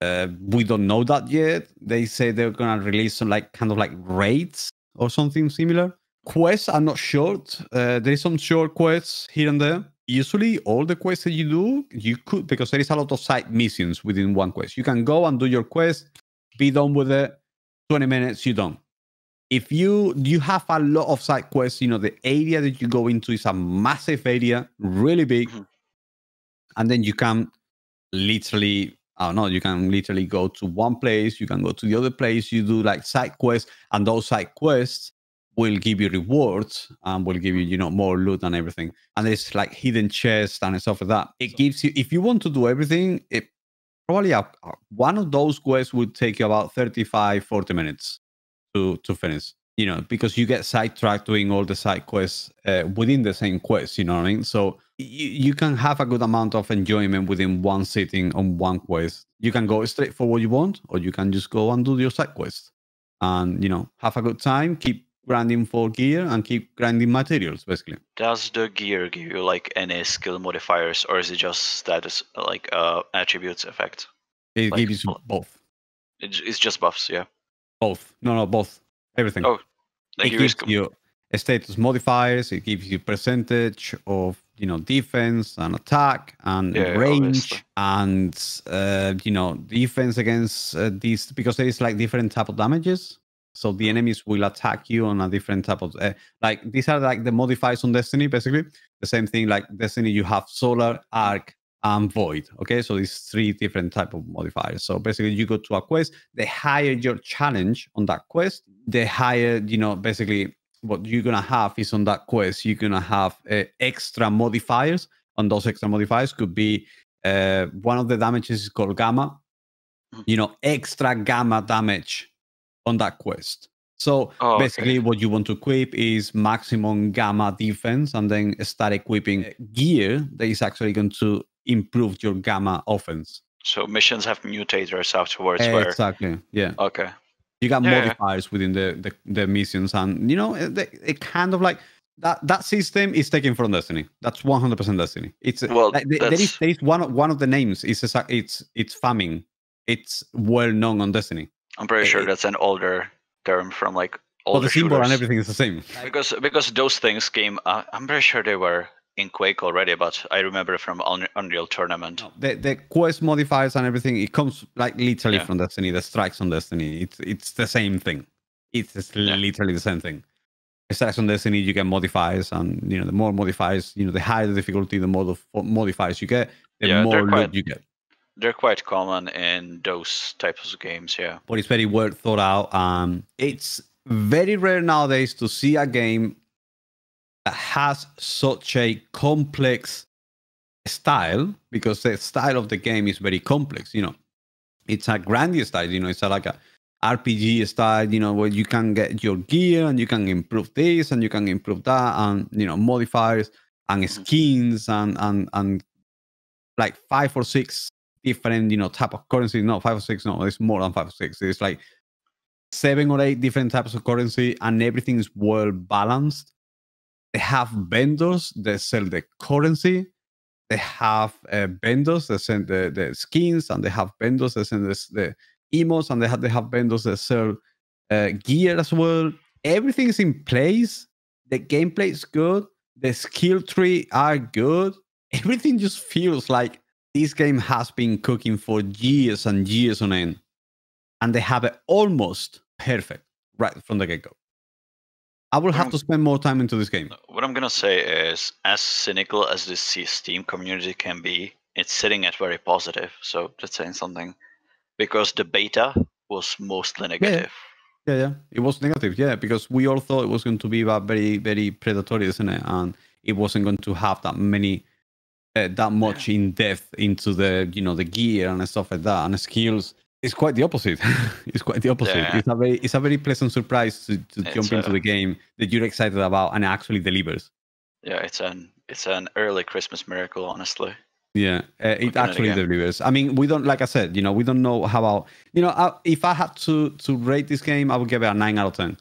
Uh, we don't know that yet. They say they're gonna release some like kind of like raids or something similar. Quests are not short. Uh, there is some short quests here and there. Usually, all the quests that you do, you could because there is a lot of side missions within one quest. You can go and do your quest, be done with it. Twenty minutes, you're done. If you you have a lot of side quests, you know the area that you go into is a massive area, really big, Mhm. and then you can literally I don't know, you can literally go to one place, you can go to the other place, you do like side quests, and those side quests will give you rewards and will give you, you know, more loot and everything. And there's like hidden chests and stuff like that. It gives you, if you want to do everything, it probably a, a- one of those quests would take you about 35, 40 minutes to to finish. You know, because you get sidetracked doing all the side quests uh, within the same quest. You know what I mean? So you, you can have a good amount of enjoyment within one sitting on one quest. You can go straight for what you want, or you can just go and do your side quest, and you know, have a good time. Keep grinding for gear and keep grinding materials, basically. Does the gear give you like any skill modifiers, or is it just status like uh attributes effect? It Like, gives you both, It's, just buffs, yeah. both. No, no, both. Everything. Oh, Like it gives you status modifiers. It gives you percentage of you know defense and attack and Yeah, range obviously. and uh, you know defense against uh, these because there is like different type of damages. So the enemies will attack you on a different type of uh, like these are like the modifiers on Destiny basically. The same thing like Destiny, you have Solar, Arc, and Void. Okay, so these three different type of modifiers. So basically, you go to a quest. The higher your challenge on that quest, the higher you know basically what you're gonna have is on that quest. You're gonna have uh, extra modifiers. On those extra modifiers could be uh, one of the damages is called gamma. Mhm. You know, extra gamma damage on that quest. So Oh, okay. basically, what you want to equip is maximum gamma defense, and then start equipping gear that is actually going to improve your gamma offense. So missions have mutators afterwards where Exactly. Yeah. okay. You got Yeah, modifiers within the, the the missions, and you know it, it- kind of like that. That system is taken from Destiny. That's one hundred percent Destiny. It's uh, Well, like, there- is there is one of- one of the names. It's it's it's famine. It's well known on Destiny. I'm pretty Eh, sure that's an older term from like older the symbol and everything is the same. Because because those things came. Uh, I'm pretty sure they were in Quake already, but I remember from Unreal Tournament. The the quest modifiers and everything. It comes like literally Yeah. from Destiny. The strikes on Destiny. It's it's the same thing. It's Yeah. literally the same thing. Strikes on Destiny, you get modifiers, and you know the more modifiers, you know the higher the difficulty, the more the modifiers you get, the Yeah, more loot quite- you get. They're quite common in those types of games. Yeah. but it's very well thought out. Um, it's very rare nowadays to see a game that has such a complex style because the style of the game is very complex. You know, it's a grandiose style. You know, it's a, like a RPG style. You know, where you can get your gear and you can improve this and you can improve that, and you know, modifiers and Mhm. skins and and and like five or six different, you know, type of currency. No, five or six. No, it's more than five or six. It's like seven or eight different types of currency, and everything is well balanced. They have vendors that sell the currency. They have uh, vendors that send the, the skins, and they have vendors that send this, the emotes, and they have they have vendors that sell uh, gear as well. Everything is in place. The gameplay is good. The skill tree are good. Everything just feels like this game has been cooking for years and years on end, and they have it almost perfect right from the get go. I will have to spend more time into this game. What I'm gonna say is, as cynical as this Steam community can be, it's sitting at very positive. So that's saying something, because the beta was mostly negative. Yeah, yeah, it was negative. Yeah, because we all thought it was going to be about very, very predatory, isn't it? And it wasn't going to have that many, uh, that much in depth into the, you know, the gear and stuff like that and the skills. It's quite the opposite. it's quite the opposite. Yeah. It's a very, it's a very pleasant surprise to, to It's jump into a- the game that you're excited about and it actually delivers. Yeah, it's an it's an early Christmas miracle, honestly. Yeah, uh, it Looking at it actually delivers. I mean, we don't, like I said, you know, we don't know how about, you know, I, if I had to to rate this game, I would give it a nine out of ten.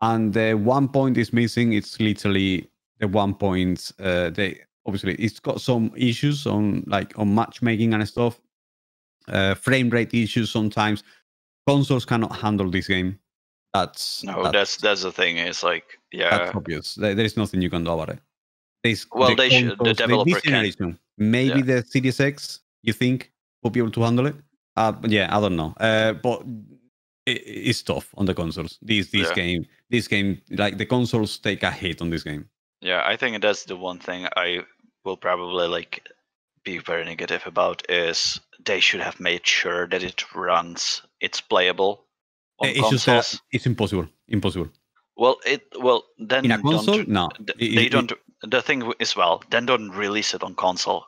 And the one point is missing. It's literally the one point. Uh, they obviously it's got some issues on like on matchmaking and stuff. Uh, frame rate issues sometimes. Consoles cannot handle this game. That's No, that's that's the thing. it's like yeah, that's obvious. There, there is nothing you can do about it. There's Well, they should- the developer can- maybe Yeah. the Series X, you think will be able to handle it? Uh, yeah, I don't know. Uh, but it, it's tough on the consoles. This this Yeah. game, this game, like the consoles take a hit on this game. yeah. I think that's the one thing I will probably like be very negative about is they should have made sure that it runs. It's playable on it's just that it's impossible. Impossible. well, it well then In a don't- console, no. It- they it- don't. The thing is, well, then don't release it on console.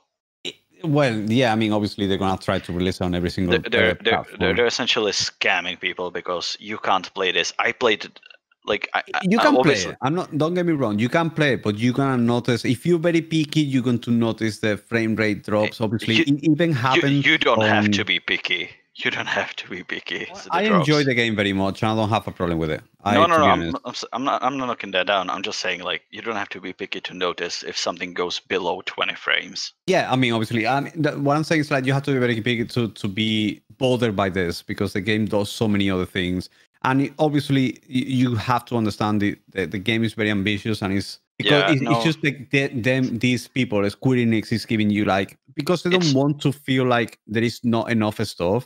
Well, yeah, I mean, obviously they're gonna try to release it on every single. They're they're, uh, they're, they're they're essentially scamming people because you can't play this. I played it like I, I- you I can play obviously- it. I'm not. Don't get me wrong. You can play but you're gonna notice if you're very picky, you're going to notice the frame rate drops. Eh, obviously, you- it even You, happens. you don't have to be picky. You don't have to be picky. It's the I enjoy the game very much, and I don't have a problem with it. I, no, to no, be no. I'm, not- I'm, s- I'm not. I'm not knocking that down. I'm just saying, like, you don't have to be picky to notice if something goes below 20 frames. Yeah, I mean, obviously, I mean, the, what I'm saying is like you have to be very picky to to be bothered by this because the game does so many other things, and it, obviously you have to understand the, the the game is very ambitious and it's because Yeah, it's, no. it's just like the, them these people, Square Enix is giving you like because they don't It's- want to feel like there is not enough stuff.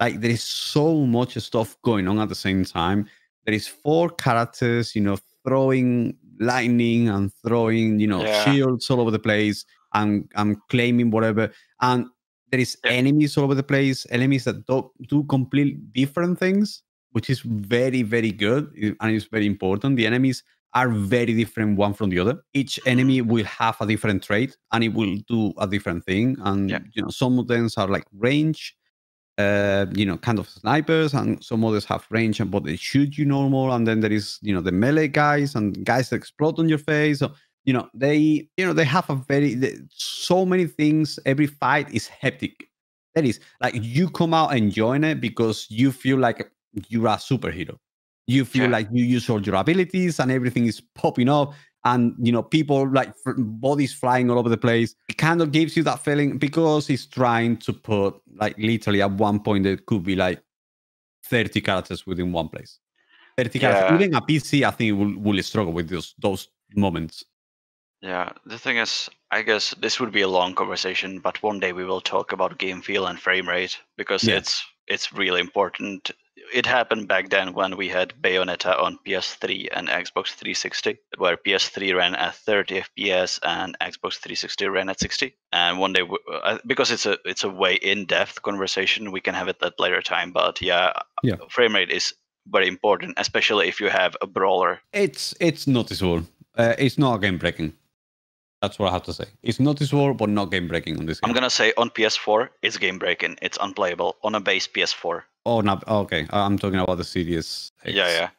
Like there is so much stuff going on at the same time. There is four characters, you know, throwing lightning and throwing, you know, Yeah. shields all over the place and and claiming whatever. And there is Yeah. enemies all over the place, enemies that do, do completely different things, which is very, very good and it's very important. The enemies are very different one from the other. Each enemy will have a different trait and it will do a different thing. And Yeah. you know, some of them are like range, uh, you know, kind of snipers, and some others have range, and but they shoot you normal. And then there is, you know, the melee guys and guys that explode on your face. So, you know, they, you know, they have a very the- so many things. Every fight is hectic. That is like you come out and join it because you feel like you're a superhero. You feel Yeah. like you use all your abilities and everything is popping up and you know people like bodies flying all over the place it kind of gives you that feeling because it's trying to put like literally at one point it could be like 30 characters within one place 30 characters even a pc i think will, will struggle with those those moments Yeah, the thing is, I guess this would be a long conversation, but one day we will talk about game feel and frame rate because Yeah. it's it's really important. It happened back then when we had Bayonetta on PS3 and Xbox 360, where PS3 ran at 30 FPS and Xbox 360 ran at 60. And one day, uh, because it's a it's a way in-depth conversation, we can have it at later time. But yeah, Yeah. frame rate is very important, especially if you have a brawler. it's it's noticeable uh, it's not game breaking that's what i have to say it's noticeable but not game breaking on this game. I'm gonna say on PS4, it's game breaking. It's unplayable on a base PS4. Oh no oh, okay i'm talking about the X. Yeah, yeah.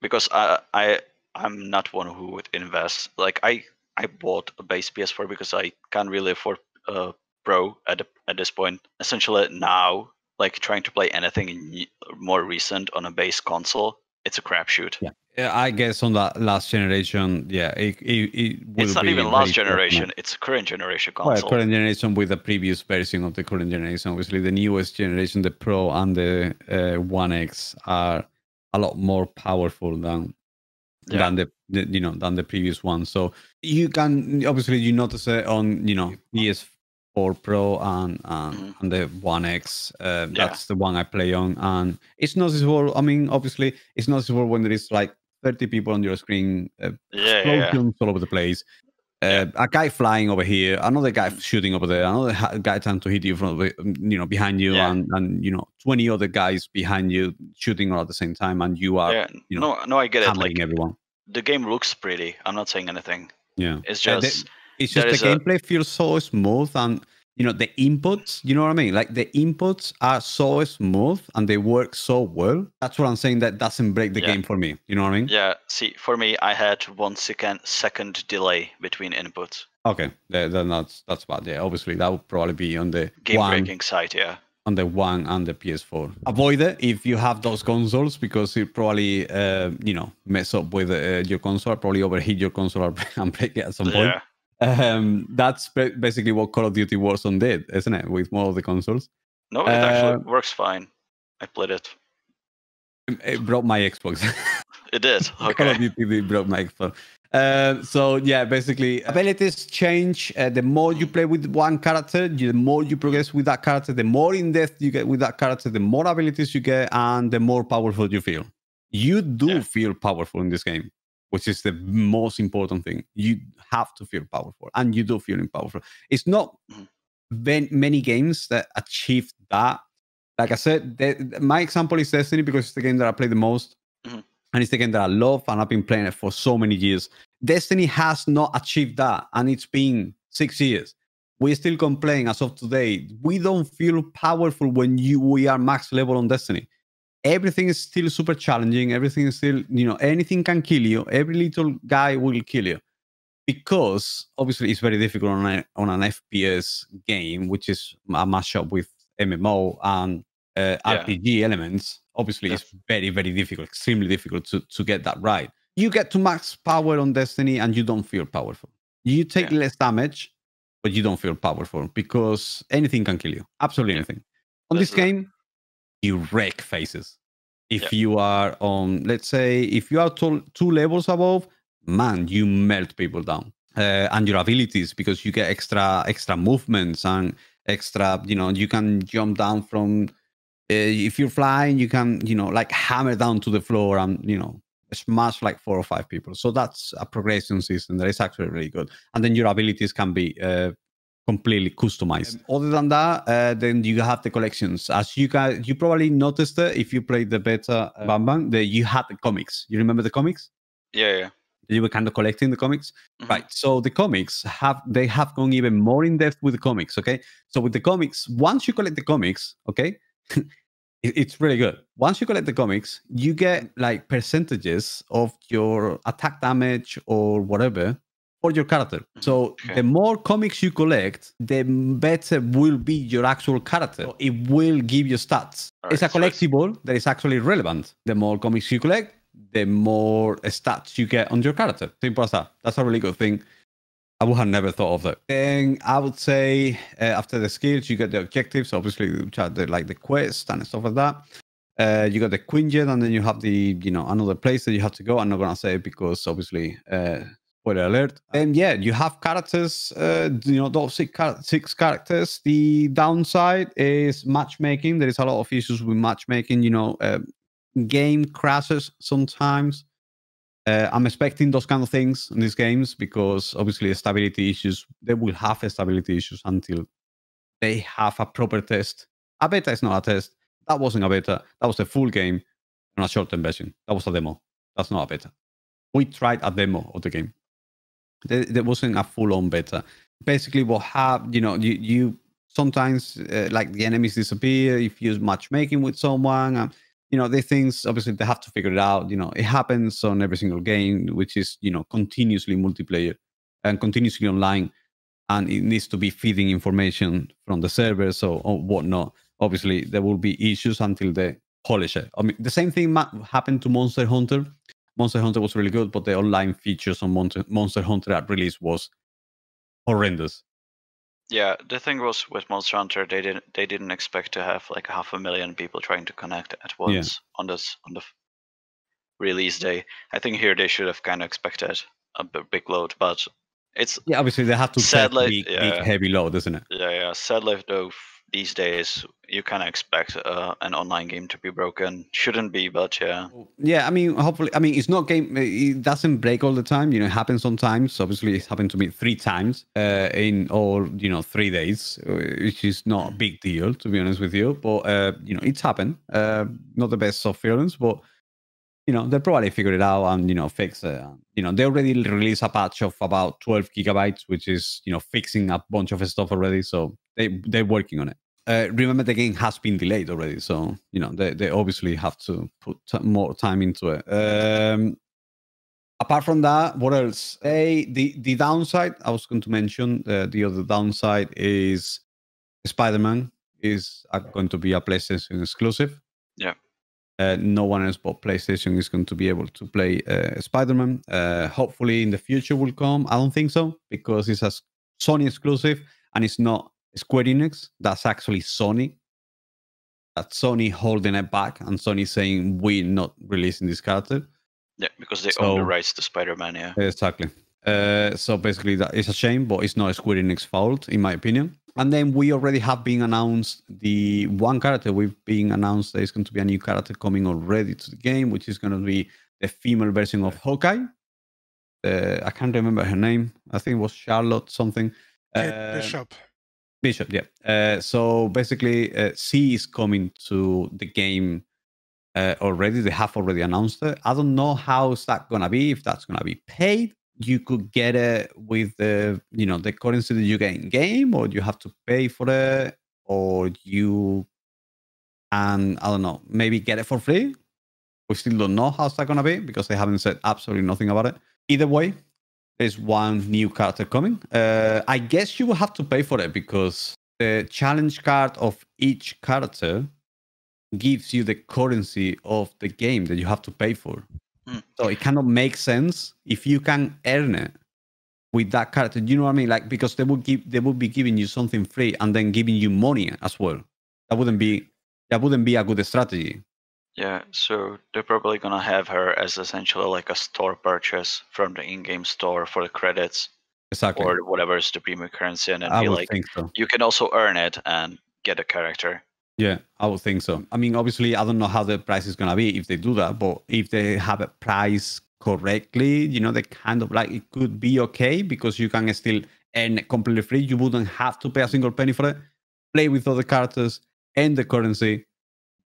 Because I, I, I'm not one who would invest. Like I, I bought a base PS4 because I can't really afford a Pro at at this point. Essentially now, like trying to play anything more recent on a base console, it's a crapshoot. Yeah. Yeah, I guess on that last generation, yeah, it, it, it will It's not be even last tough, man. generation; it's current generation Well, console. current generation with the previous version of the current generation. Obviously, the newest generation, the Pro and the uh, One X, are a lot more powerful than Yeah. than the, the you know than the previous one. So you can obviously you notice it on you know PS4 Pro and and, Mhm. and the One X. Uh, Yeah. That's the one I play on, and it's noticeable. I mean, obviously, it's noticeable when there is like 30 people on your screen. Uh, yeah, yeah, all over the place. Uh, A guy flying over here, another guy Mm. shooting over there, another ha- guy trying to hit you from you know behind you, Yeah. and and you know twenty other guys behind you shooting all at the same time, and you are yeah. you know, no, no, I get it. Like everyone. the game looks pretty. I'm not saying anything. Yeah, It's Uh, just it's just the a- gameplay feels so smooth, and you know the inputs. You know what I mean? Like the inputs are so smooth and they work so well. That's what I'm saying. That doesn't break the Yeah. game for me. You know what I mean? Yeah, see, for me, I had one second second delay between inputs. Okay, then then that's that's bad. Yeah, obviously that would probably be on the Game one breaking side, yeah. on the one and the PS4. Avoid it if you have those consoles because it probably uh, you know mess up with uh, your console, probably overheat your console or- and break it at some point. Um, that's basically what Call of Duty Warzone did, isn't it? With more of the consoles, no, it actually Uh, works fine. I played it. it, broke my Xbox. It did. Call of Duty did broke my Xbox. Uh, so yeah, basically abilities change. Uh, the more you play with one character, the more you progress with that character, the more in depth you get with that character, the more abilities you get, and the more powerful you feel. You do Yeah. feel powerful in this game, which is the most important thing. You have to feel powerful, and you do feel powerful. It's not Mhm. many games that achieve that. Like I said, the, my example is Destiny because it's the game that I play the most, Mhm. and it's the game that I love, and I've been playing it for so many years. Destiny has not achieved that, and it's been six years. We still complain as of today. We don't feel powerful when you we are max level on Destiny. Everything is still super challenging. Everything is still, you know, anything can kill you. Every little guy will kill you because obviously it's very difficult on, a, on an FPS game, which is a mashup with MMO and uh, Yeah. RPG elements. Obviously, it's very, very difficult, extremely difficult to, to get that right. You get to max power on Destiny and you don't feel powerful. You take Yeah. less damage, but you don't feel powerful because anything can kill you. Absolutely Yeah. anything. On this game, you wreck faces. If Yeah. you are on, let's say, if you are two, two levels above, man, you melt people down. Uh, and your abilities because you get extra extra movements and extra, you know, you can jump down from. Uh, if you're flying, you can, you know, like hammer down to the floor and you know smash like four or five people. So that's a progression system that is actually really good. And then your abilities can be uh, completely customized. Other than that, uh, then you have the collections. As you guys, you probably noticed it if you played the beta uh, Bang Bang, that you had the comics. You remember the comics? Yeah, yeah. You were kind of collecting the comics, Mhm. right? So the comics have they have gone even more in depth with the comics. Okay, so with the comics, once you collect the comics, okay. It's really good. Once you collect the comics, you get like percentages of your attack damage or whatever for your character. Mhm. So Okay. the more comics you collect, the better will be your actual character. It will give you stats. Alright, it's a so collectible that is actually relevant. The more comics you collect, the more stats you get on your character. Simple as that. That's a really good thing. I would have never thought of that. Then I would say uh, after the skills, you get the objectives, obviously, which are the, like the quest and stuff like that. Uh, you got the Quinjet, and then you have the you know another place that you have to go. I'm not gonna say it because obviously, uh, spoiler alert. And yeah, you have characters. Uh, you know those six, char- six characters. The downside is matchmaking. There is a lot of issues with matchmaking. You know, uh, game crashes sometimes. Uh, I'm expecting those kind of things in these games because obviously stability issues. They will have stability issues until they have a proper test. A beta is not a test. That wasn't a beta. That was a full game on a short-term version. That was a demo. That's not a beta. We tried a demo of the game. There, wasn't a full-on beta. Basically, what have you know? You you sometimes uh, like the enemies disappear if you use matchmaking with someone. Um, you know, these things obviously they have to figure it out. You know, it happens on every single game, which is you know continuously multiplayer and continuously online, and it needs to be feeding information from the servers or, or whatnot. Obviously, there will be issues until they polish it. I mean, the same thing happened to Monster Hunter. Monster Hunter was really good, but the online features on Monster, Monster Hunter at release was horrendous. Yeah, the thing was with Monster Hunter, they didn't they didn't expect to have like half a million people trying to connect at once on this on the release day. I think here they should have kind of expected a big load, but it's Yeah, obviously they have to Sadly, big, big yeah. heavy load, isn't it? yeah yeah. Sadly though, these days you kind of expect uh, an online game to be broken. Shouldn't be, but yeah. Yeah, I mean, hopefully, I mean, it's not game. It doesn't break all the time. You know, it happens sometimes. Obviously, it's happened to me three times uh, in all you know three days, uh, which is not a big deal to be honest with you. But uh, you know, it's happened. Uh, not the best of feelings, but you know, they'll probably figure it out and you know fix it. You know, they already released a patch of about 12 gigabytes, which is you know fixing a bunch of stuff already. So they they're working on it. Uh, remember, the game has been delayed already, so you know they, they obviously have to put t- more time into it. Um, apart from that, what else? A the the downside I was going to mention. Uh, the other downside is Spider-Man is uh, going to be a PlayStation exclusive. Yeah. Uh, no one else but PlayStation is going to be able to play uh, Spider-Man. Uh, hopefully, in the future will come. I don't think so because it's a Sony exclusive and it's not Square Enix. That's actually Sony. That's Sony holding it back and Sony saying we're not releasing this character. Yeah, because they own the rights to Spider-Man. Yeah. Exactly. Uh, so basically, that is a shame, but it's not Square Enix fault, in my opinion. And then we already have been announced the one character we've been announced there is going to be a new character coming already to the game, which is going to be the female version of Hawkeye. Uh, I can't remember her name. I think it was Charlotte something. Kate Uh, Bishop. Bishop, yeah. Uh, so basically, uh, C is coming to the game uh, already. They have already announced it. I don't know how is that gonna be. If that's gonna be paid, you could get it with the you know the currency that you get in game, or you have to pay for it, or you and I don't know, maybe get it for free. We still don't know how's that gonna be because they haven't said absolutely nothing about it. Either way, there's one new character coming. Uh, I guess you will have to pay for it because the challenge card of each character gives you the currency of the game that you have to pay for. Hmm. So it cannot make sense if you can earn it with that character. You know what I mean? Like because they would give they would be giving you something free and then giving you money as well. That wouldn't be that wouldn't be a good strategy. Yeah, so they're probably gonna have her as essentially like a store purchase from the in-game store for the credits Exactly. or whatever is the premium currency, and then I be would like, think so. you can also earn it and get a character. Yeah, I would think so. I mean, obviously, I don't know how the price is gonna be if they do that, but if they have a price correctly, you know, they kind of like it could be okay because you can still earn completely free. You wouldn't have to pay a single penny for it. Play with other characters, earn the currency,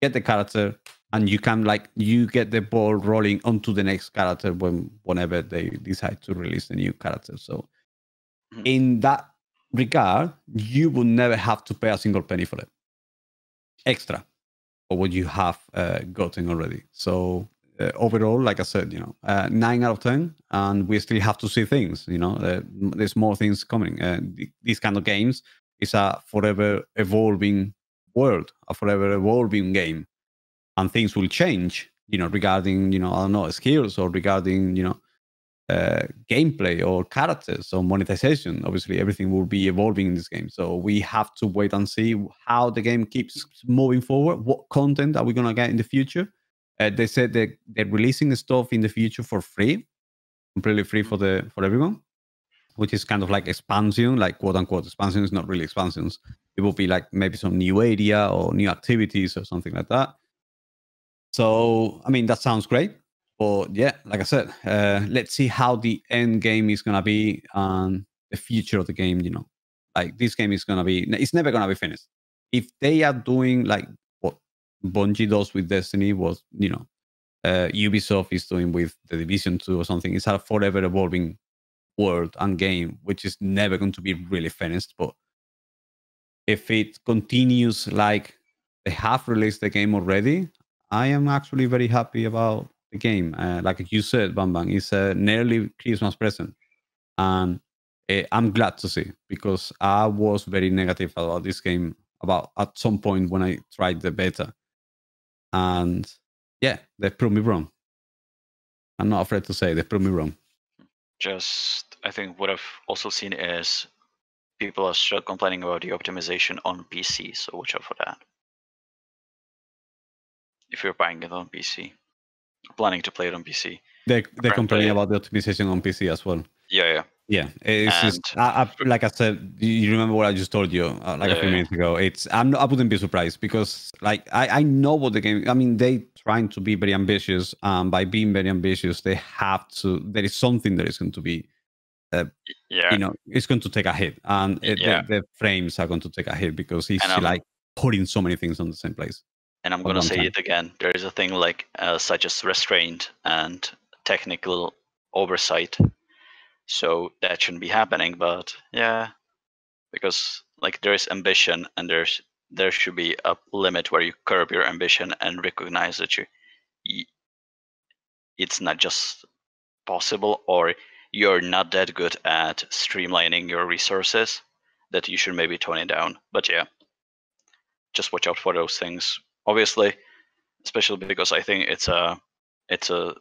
get the character, and you can like you get the ball rolling onto the next character when whenever they decide to release a new character. So, Mhm. in that regard, you will never have to pay a single penny for it extra for what you have uh, gotten already. So uh, overall, like I said, you know, uh, nine out of ten, and we still have to see things. You know, uh, there's more things coming. Uh, th- these kind of games is a forever evolving world, a forever evolving game, and things will change. You know, regarding you know, I don't know, skills or regarding you know. Uh, gameplay or characters or monetization obviously everything will be evolving in this game so we have to wait and see how the game keeps moving forward what content are we going to get in the future uh, they said that they're releasing stuff in the future for free completely free for the for everyone which is kind of like expansion like quote unquote expansion is not really expansions it will be like maybe some new area or new activities or something like that so i mean that sounds great but yeah like i said uh, let's see how the end game is going to be and the future of the game you know. Like this game is going to be it's never going to be finished. If they are doing like what bungie does with destiny was you know uh, ubisoft is doing with the division 2 or something it's a forever evolving world and game which is never going to be really finished but if it continues like they have released the game already i am actually very happy about the game. Uh, like you said bang bang it's a nearly christmas present. And uh, i'm glad to see because i was very negative about this game about at some point when i tried the beta. And yeah they proved me wrong. I'm not afraid to say they proved me wrong. Just, I think what I've also seen is people are still complaining about the optimization on PC, so watch out for that. If you're buying it on PC, planning to play it on PC. they, they're complaining about the optimization on pc as well Yeah, yeah. Yeah, it's just I, I, like I said. You remember what I just told you uh, like a few yeah. minutes ago. It's I'm not, I wouldn't be surprised because like I I know what the game. I mean, they trying to be very ambitious. Um, by being very ambitious, they have to. There is something that is going to be. uh, Yeah. You know, it's going to take a hit, and it, Yeah. the, the frames are going to take a hit because he's um, like putting so many things on the same place. And I'm gonna say time. it again. There is a thing like uh, such as restraint and technical oversight. So that shouldn't be happening. But yeah, because like there is ambition, and there's there should be a limit where you curb your ambition and recognize that you, y- it's not just possible or you're not that good at streamlining your resources that you should maybe tone it down. But yeah, just watch out for those things. Obviously, especially because I think it's a it's a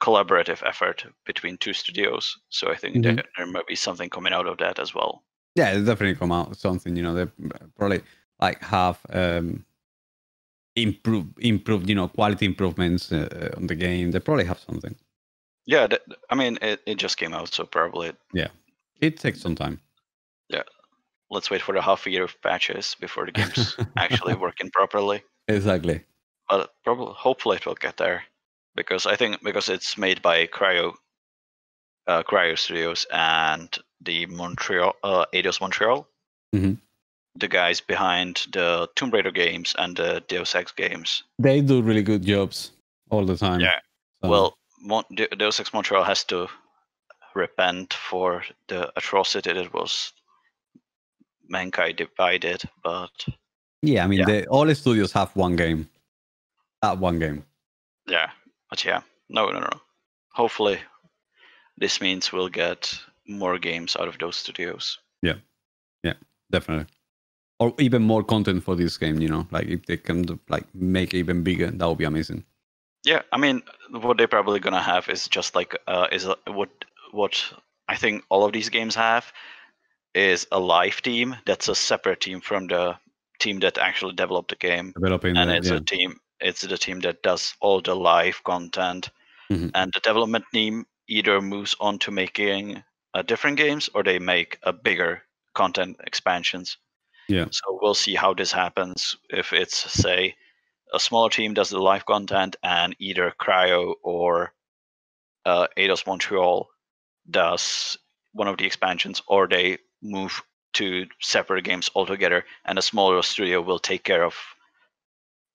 collaborative effort between two studios. So I think Mhm. there, there might be something coming out of that as well. Yeah, it'll definitely come out with something. You know, they probably like have um improve improve you know quality improvements uh, on the game. They probably have something. Yeah, I mean it, it just came out, so probably It yeah, it takes some time. Yeah, let's wait for the half a year of patches before the game's actually working properly. Exactly. But probably hopefully it will get there. Because I think because it's made by Cryo uh, Cryo Studios and the Montreal uh, Eidos Montreal. Mhm. the guys behind the Tomb Raider games and the Deus Ex games. They do really good jobs all the time. Yeah. So, Well, Mon- De- Deus Ex Montreal has to repent for the atrocity that was mankind divided, but yeah, I mean, yeah. they, all the studios have one game. That one game. yeah, but yeah, no, no, no. Hopefully, this means we'll get more games out of those studios. Yeah, yeah, definitely or even more content for this game you know like if they can like make it even bigger that would be amazing Yeah, I mean, what they're probably gonna have is just like uh, is a, what what I think all of these games have is a live team that's a separate team from the team that actually developed the game, developing and the- it's yeah. a team. It's the team that does all the live content, Mhm. and the development team either moves on to making uh, different games or they make a bigger content expansions. Yeah. So we'll see how this happens. If it's say a smaller team does the live content and either Cryo or uh, Eidos Montreal does one of the expansions, or they move to separate games altogether, and a smaller studio will take care of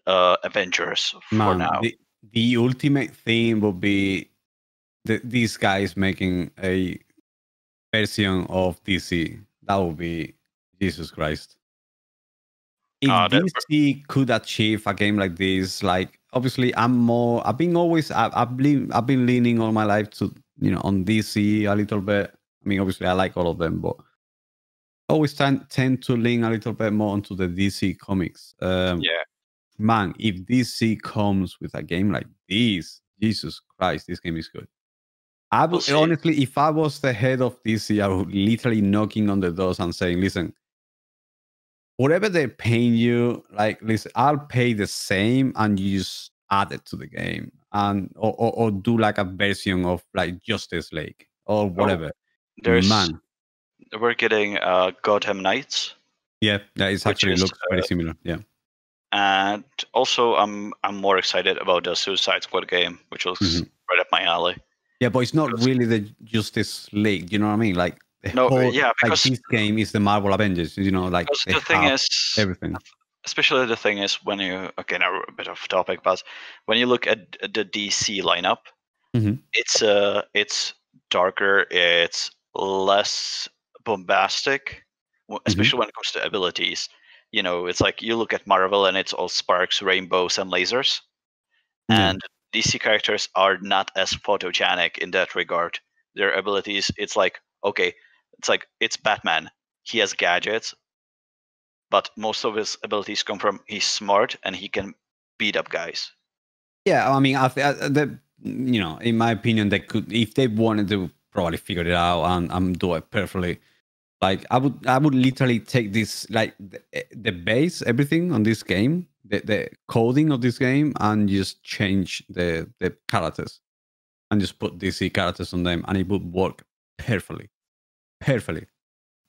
uh, Avengers for Man, now. The, the ultimate theme would be the, these guys making a version of DC. That would be Jesus Christ. If Ah, that- DC could achieve a game like this, like obviously I'm more. I've been always. I've, I've been. I've been leaning all my life to you know on DC a little bit. I mean, obviously I like all of them, but I always tend tend to lean a little bit more onto the DC comics. Um, yeah, man, if DC comes with a game like this, Jesus Christ, this game is good. I would honestly, if I was the head of DC, I would literally knocking on the doors and saying, "Listen, whatever they're paying you, like, listen, I'll pay the same, and you just add it to the game, and or or, or do like a version of like Justice League or whatever." there's man, we're getting uh, Gotham Knights, yeah, that is Which actually is, looks very uh, similar. Yeah, and also I'm I'm more excited about the Suicide Squad game, which was Mhm. right up my alley. yeah, but it's not because- really the Justice League. You know what I mean? Like. The No, whole, yeah, like because- this game is the Marvel Avengers, you know, like Because the thing is, everything. especially the thing is when you again a bit off topic, but when you look at the DC lineup, Mhm. it's uh it's darker, it's less bombastic, w- especially when it comes to abilities. You know, it's like you look at Marvel and it's all sparks, rainbows, and lasers, Yeah. and DC characters are not as photogenic in that regard. Their abilities, it's like okay, it's like it's Batman. He has gadgets, but most of his abilities come from he's smart and he can beat up guys. Yeah, I mean, I, th- uh, the, you know, in my opinion, they could, if they wanted to, probably figure it out and, and do it perfectly. Like, I would, I would literally take this, like, the, the base, everything on this game, the, the coding of this game, and just change the the characters, and just put DC characters on them, and it would work perfectly, perfectly.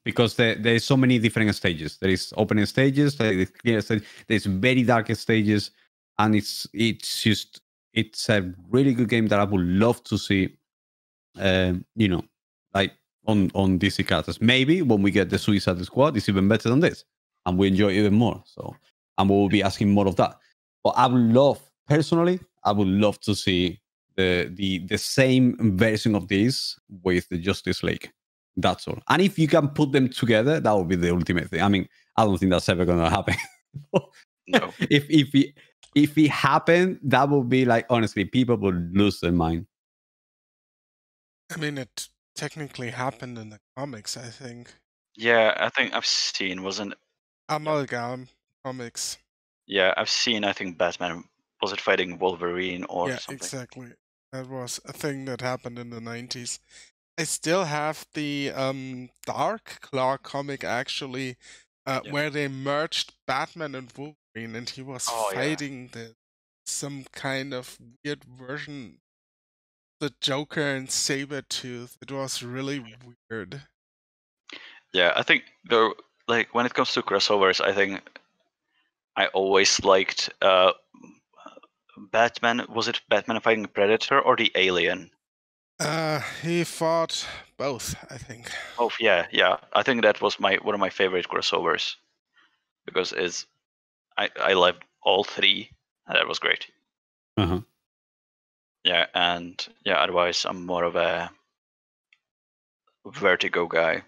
Because there, there's so many different stages. There is opening stages, there is clear stage, there's very dark stages, and it's it's just it's a really good game that I would love to see. Um, you know, like on on DC characters. Maybe when we get the Suicide Squad, it's even better than this, and we enjoy it even more. So, and we will be asking more of that. But I would love, personally, I would love to see the the the same version of this with the Justice League. That's all. And if you can put them together, that would be the ultimate thing. I mean, I don't think that's ever gonna happen. No. if if it if it happened, that would be like honestly, people would lose their mind. I mean, it technically happened in the comics, I think. Yeah, I think I've seen wasn't Amalgam comics. yeah, I've seen I think Batman was it fighting Wolverine or yeah, something. exactly. That was a thing that happened in the 90s. I still have the um, Dark Claw comic actually, uh, Yeah. where they merged Batman and Wolverine, and he was Oh, yeah. fighting the some kind of weird version, the Joker and Sabretooth. It was really weird. Yeah, I think though like when it comes to crossovers, I think I always liked uh Batman was it Batman fighting Predator or the Alien? Uh, he fought both, I think. Oh yeah, yeah. I think that was my one of my favorite crossovers. because it's I I loved all three and that was great. Uh-huh. Yeah, and yeah, otherwise I'm more of a Vertigo guy,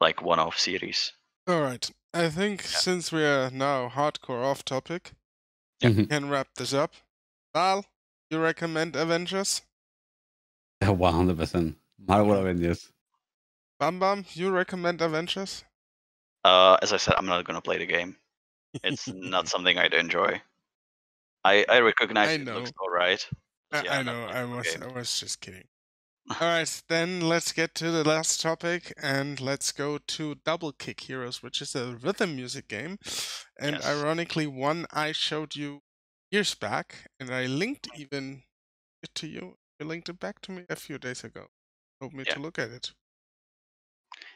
like one-off series. All right. I think since we are now hardcore off topic, Yeah. we can wrap this up. Val, you recommend Avengers? One hundred percent. Marvel Avengers. Bam Bam, you recommend Avengers? Uh, as I said, I'm not gonna play the game. It's not something I'd enjoy. I I recognize I it looks alright. I, Yeah, I know. I was. game. I was just kidding. All right, then let's get to the last topic, and let's go to Double Kick Heroes, which is a rhythm music game, and Yes. ironically, one I showed you years back, and I linked even it to you. You linked it back to me a few days ago. Told me Yeah. to look at it.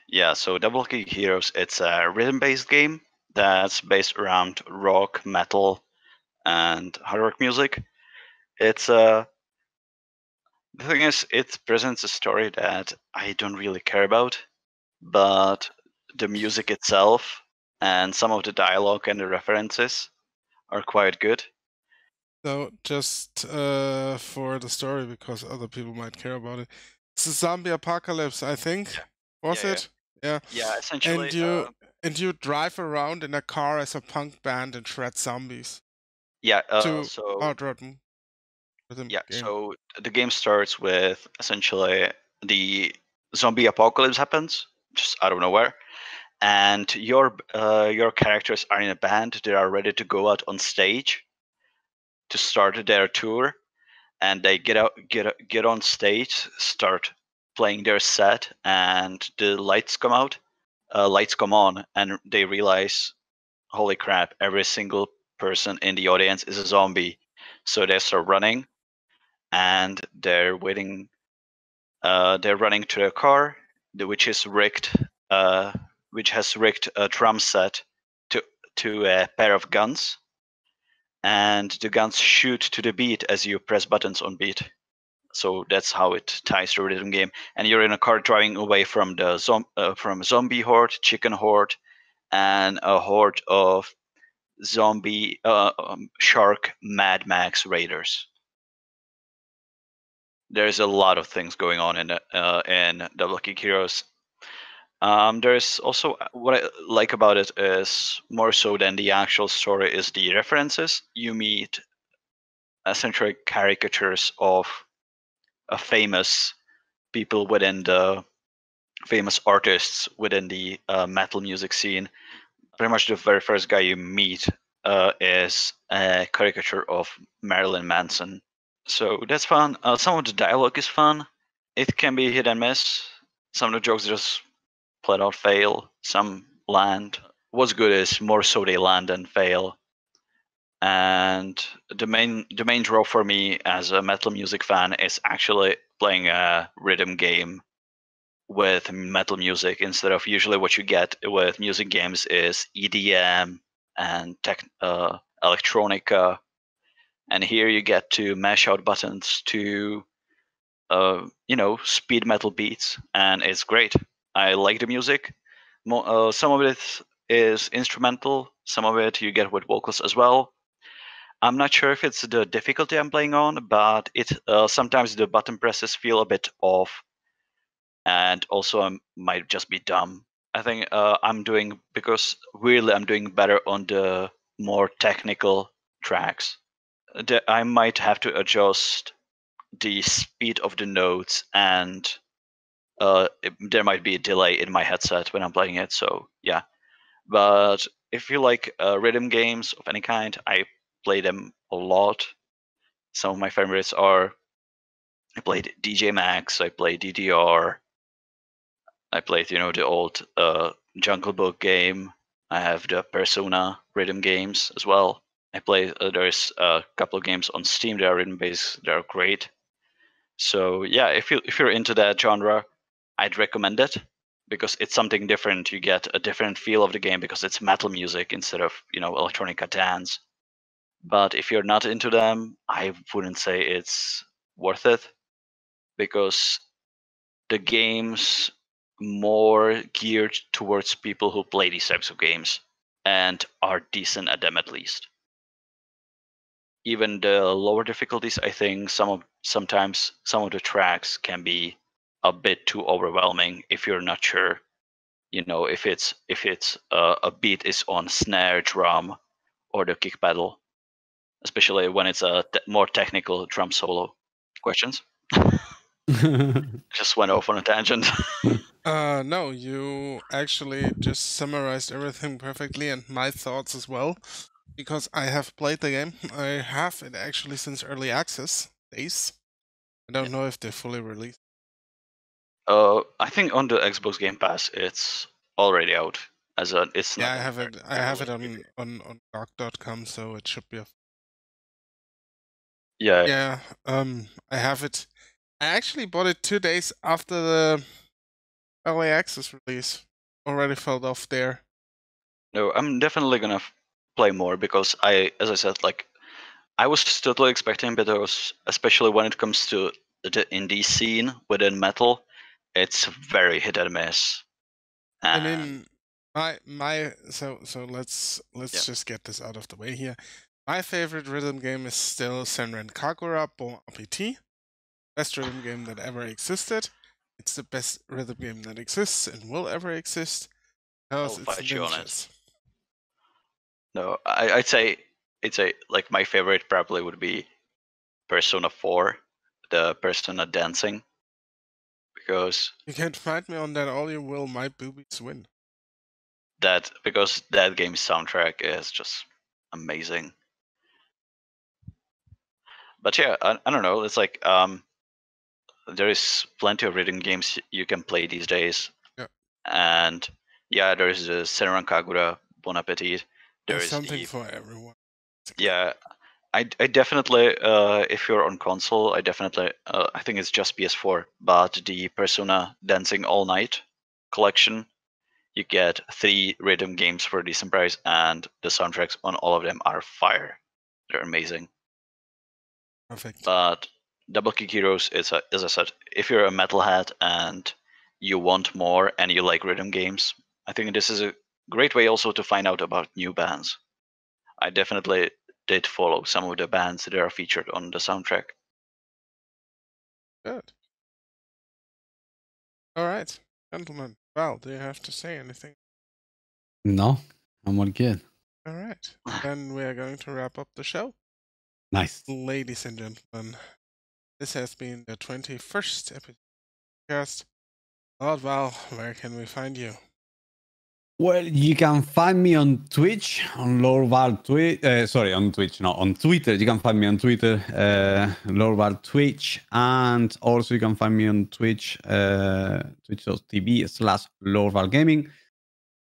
Yeah, so Double Kick Heroes, it's a rhythm-based game that's based around rock, metal, and hard rock music. It's uh the thing is, it presents a story that I don't really care about, but the music itself and some of the dialogue and the references are quite good. So, just uh, for the story, because other people might care about it, it's a zombie apocalypse, I think. Was Yeah, yeah. it? Yeah. Yeah, essentially. And you uh, and you drive around in a car as a punk band and shred zombies. Yeah, uh, to so rhythm. rhythm Yeah, game. so the game starts with essentially the zombie apocalypse happens just out of nowhere, and your uh, your characters are in a band. They are ready to go out on stage to start their tour, and they get out get get on stage, start playing their set, and the lights come out, uh, lights come on, and they realize, holy crap! Every single person in the audience is a zombie. So they start running, and they're waiting. Uh, they're running to their car, which is rigged, uh, which has rigged a drum set to to a pair of guns, and the guns shoot to the beat as you press buttons on beat. So that's how it ties to rhythm game. And you're in a car driving away from the zom- uh, from zombie horde, chicken horde, and a horde of zombie uh, um, shark Mad Max raiders there's a lot of things going on in uh, in Double Kick Heroes. Um, there's also what I like about it is more so than the actual story is the references. You meet essentially caricatures of uh, famous people within the famous artists within the uh, metal music scene. Pretty much the very first guy you meet uh, is a caricature of Marilyn Manson. So that's fun. Uh, some of the dialogue is fun. It can be hit and miss. Some of the jokes just flat out fail. Some land. What's good is more so they land than fail. And the main the main draw for me as a metal music fan is actually playing a rhythm game with metal music instead of usually what you get with music games is EDM and tech, uh, electronica. And here you get to mash out buttons to uh, you know speed metal beats and it's great. I like the music. Mo- uh, some of it is instrumental some of it you get with vocals as well. I'm not sure if it's the difficulty i'm playing on but it uh, sometimes the button presses feel a bit off and also i might just be dumb i think uh, i'm doing because really i'm doing better on the more technical tracks the, I might have to adjust the speed of the notes, and uh, it, there might be a delay in my headset when I'm playing it. So yeah, but if you like uh, rhythm games of any kind, I play them a lot. Some of my favorites are I played DJ Max, I played DDR, I played you know the old uh, Jungle Book game. I have the Persona rhythm games as well. I play. Uh, there's a couple of games on Steam that are rhythm based. They're great. So yeah, if you if you're into that genre, I'd recommend it because it's something different. You get a different feel of the game because it's metal music instead of you know electronica dance. But if you're not into them, I wouldn't say it's worth it because the games more geared towards people who play these types of games and are decent at them at least. Even the lower difficulties, I think some of sometimes some of the tracks can be a bit too overwhelming if you're not sure you know if it's if it's uh, a beat is on snare drum or the kick pedal especially when it's a te- more technical drum solo questions just went off on a tangent Uh, no, you actually just summarized everything perfectly and my thoughts as well. Because I have played the game. I have it actually since early access days. I don't know if they're fully released. uh i think on the xbox game pass it's already out as a it's Yeah, not I have it. I have it on on on GOG.com, so it should be. A, yeah yeah, um, I have it. I actually bought it two days after the early access release. Already felt off there. No, I'm definitely gonna play more because I, as I said, like I was totally expecting, was, especially when it comes to the indie scene within metal, it's very hit and miss. I And mean, my my so so let's let's Yeah. just get this out of the way here. My favorite rhythm game is still Senran Kagura Bon Appetit. Best rhythm game that ever existed. It's the best rhythm game that exists and will ever exist. Because I'll it's fight you on it. no, I, I'd say it's a like my favorite probably would be Persona 4, the Persona dancing, because You can't find me on that all you will, my boobies win. that because that game's soundtrack is just amazing. But yeah, I, I don't know. It's like um, there is plenty of rhythm games you can play these days. Yeah. And yeah, there is the Senran Kagura Bon Appetit. There There's is something the for everyone. yeah. I, I definitely uh, if you're on console, I definitely uh, I think it's just PS4, but the Persona Dancing All Night collection you get three rhythm games for a decent price, and the soundtracks on all of them are fire. They're amazing. Perfect. But Double Kick Heroes is, a, as I said, if you're a metalhead and you want more and you like rhythm games, I think this is a great way also to find out about new bands. I definitely did follow some of the bands that are featured on the soundtrack. Good. All right, gentlemen. Val, do you have to say anything? no, I'm all good. All right. Then we are going to wrap up the show. Nice. Ladies and gentlemen, this has been the 21st episode podcast. Lord Val, where can we find you? Well, you can find me on Twitch, on Lord Val Twitch. Uh, sorry, on Twitch, no, on Twitter. You can find me on Twitter, uh, Lord Val Twitch, and also you can find me on Twitch, uh, twitch.tv slash Lord Val Gaming.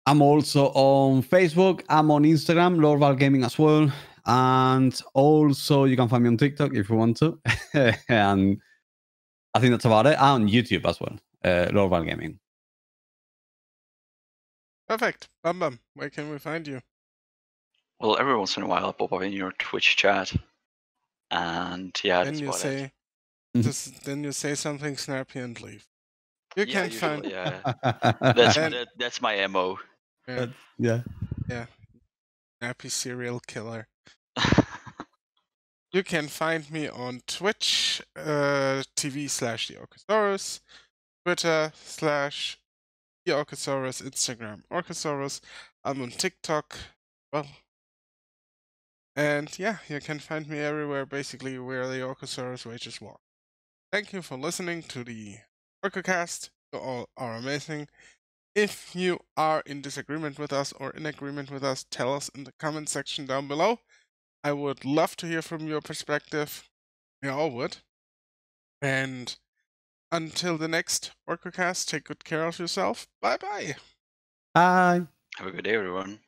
I'm also on Facebook. I'm on Instagram, Lord Val Gaming as well. And also you can find me on TikTok if you want to. and I think that's about it. And on YouTube as well, uh, Lord Val Gaming. Perfect. Bum Bum, where can we find you? Well, every once in a while, I pop up in your Twitch chat. And yeah, then you say just then you say something snappy and leave. You Yeah, can usually, find yeah. That's Then- that, that's my mo. yeah, yeah. snappy serial killer. You can find me on Twitch uh, TV slash the Orcosaurus, Twitter slash the Orcosaurus, Instagram Orcosaurus. I'm on TikTok. Well, and yeah, you can find me everywhere basically where the Orcosaurus wages walk. Thank you for listening to the Orcocast. You all are amazing. If you are in disagreement with us or in agreement with us, tell us in the comment section down below. I would love to hear from your perspective. We all would. And until the next Orcocast, take good care of yourself. Bye bye. Bye. Have a good day, everyone.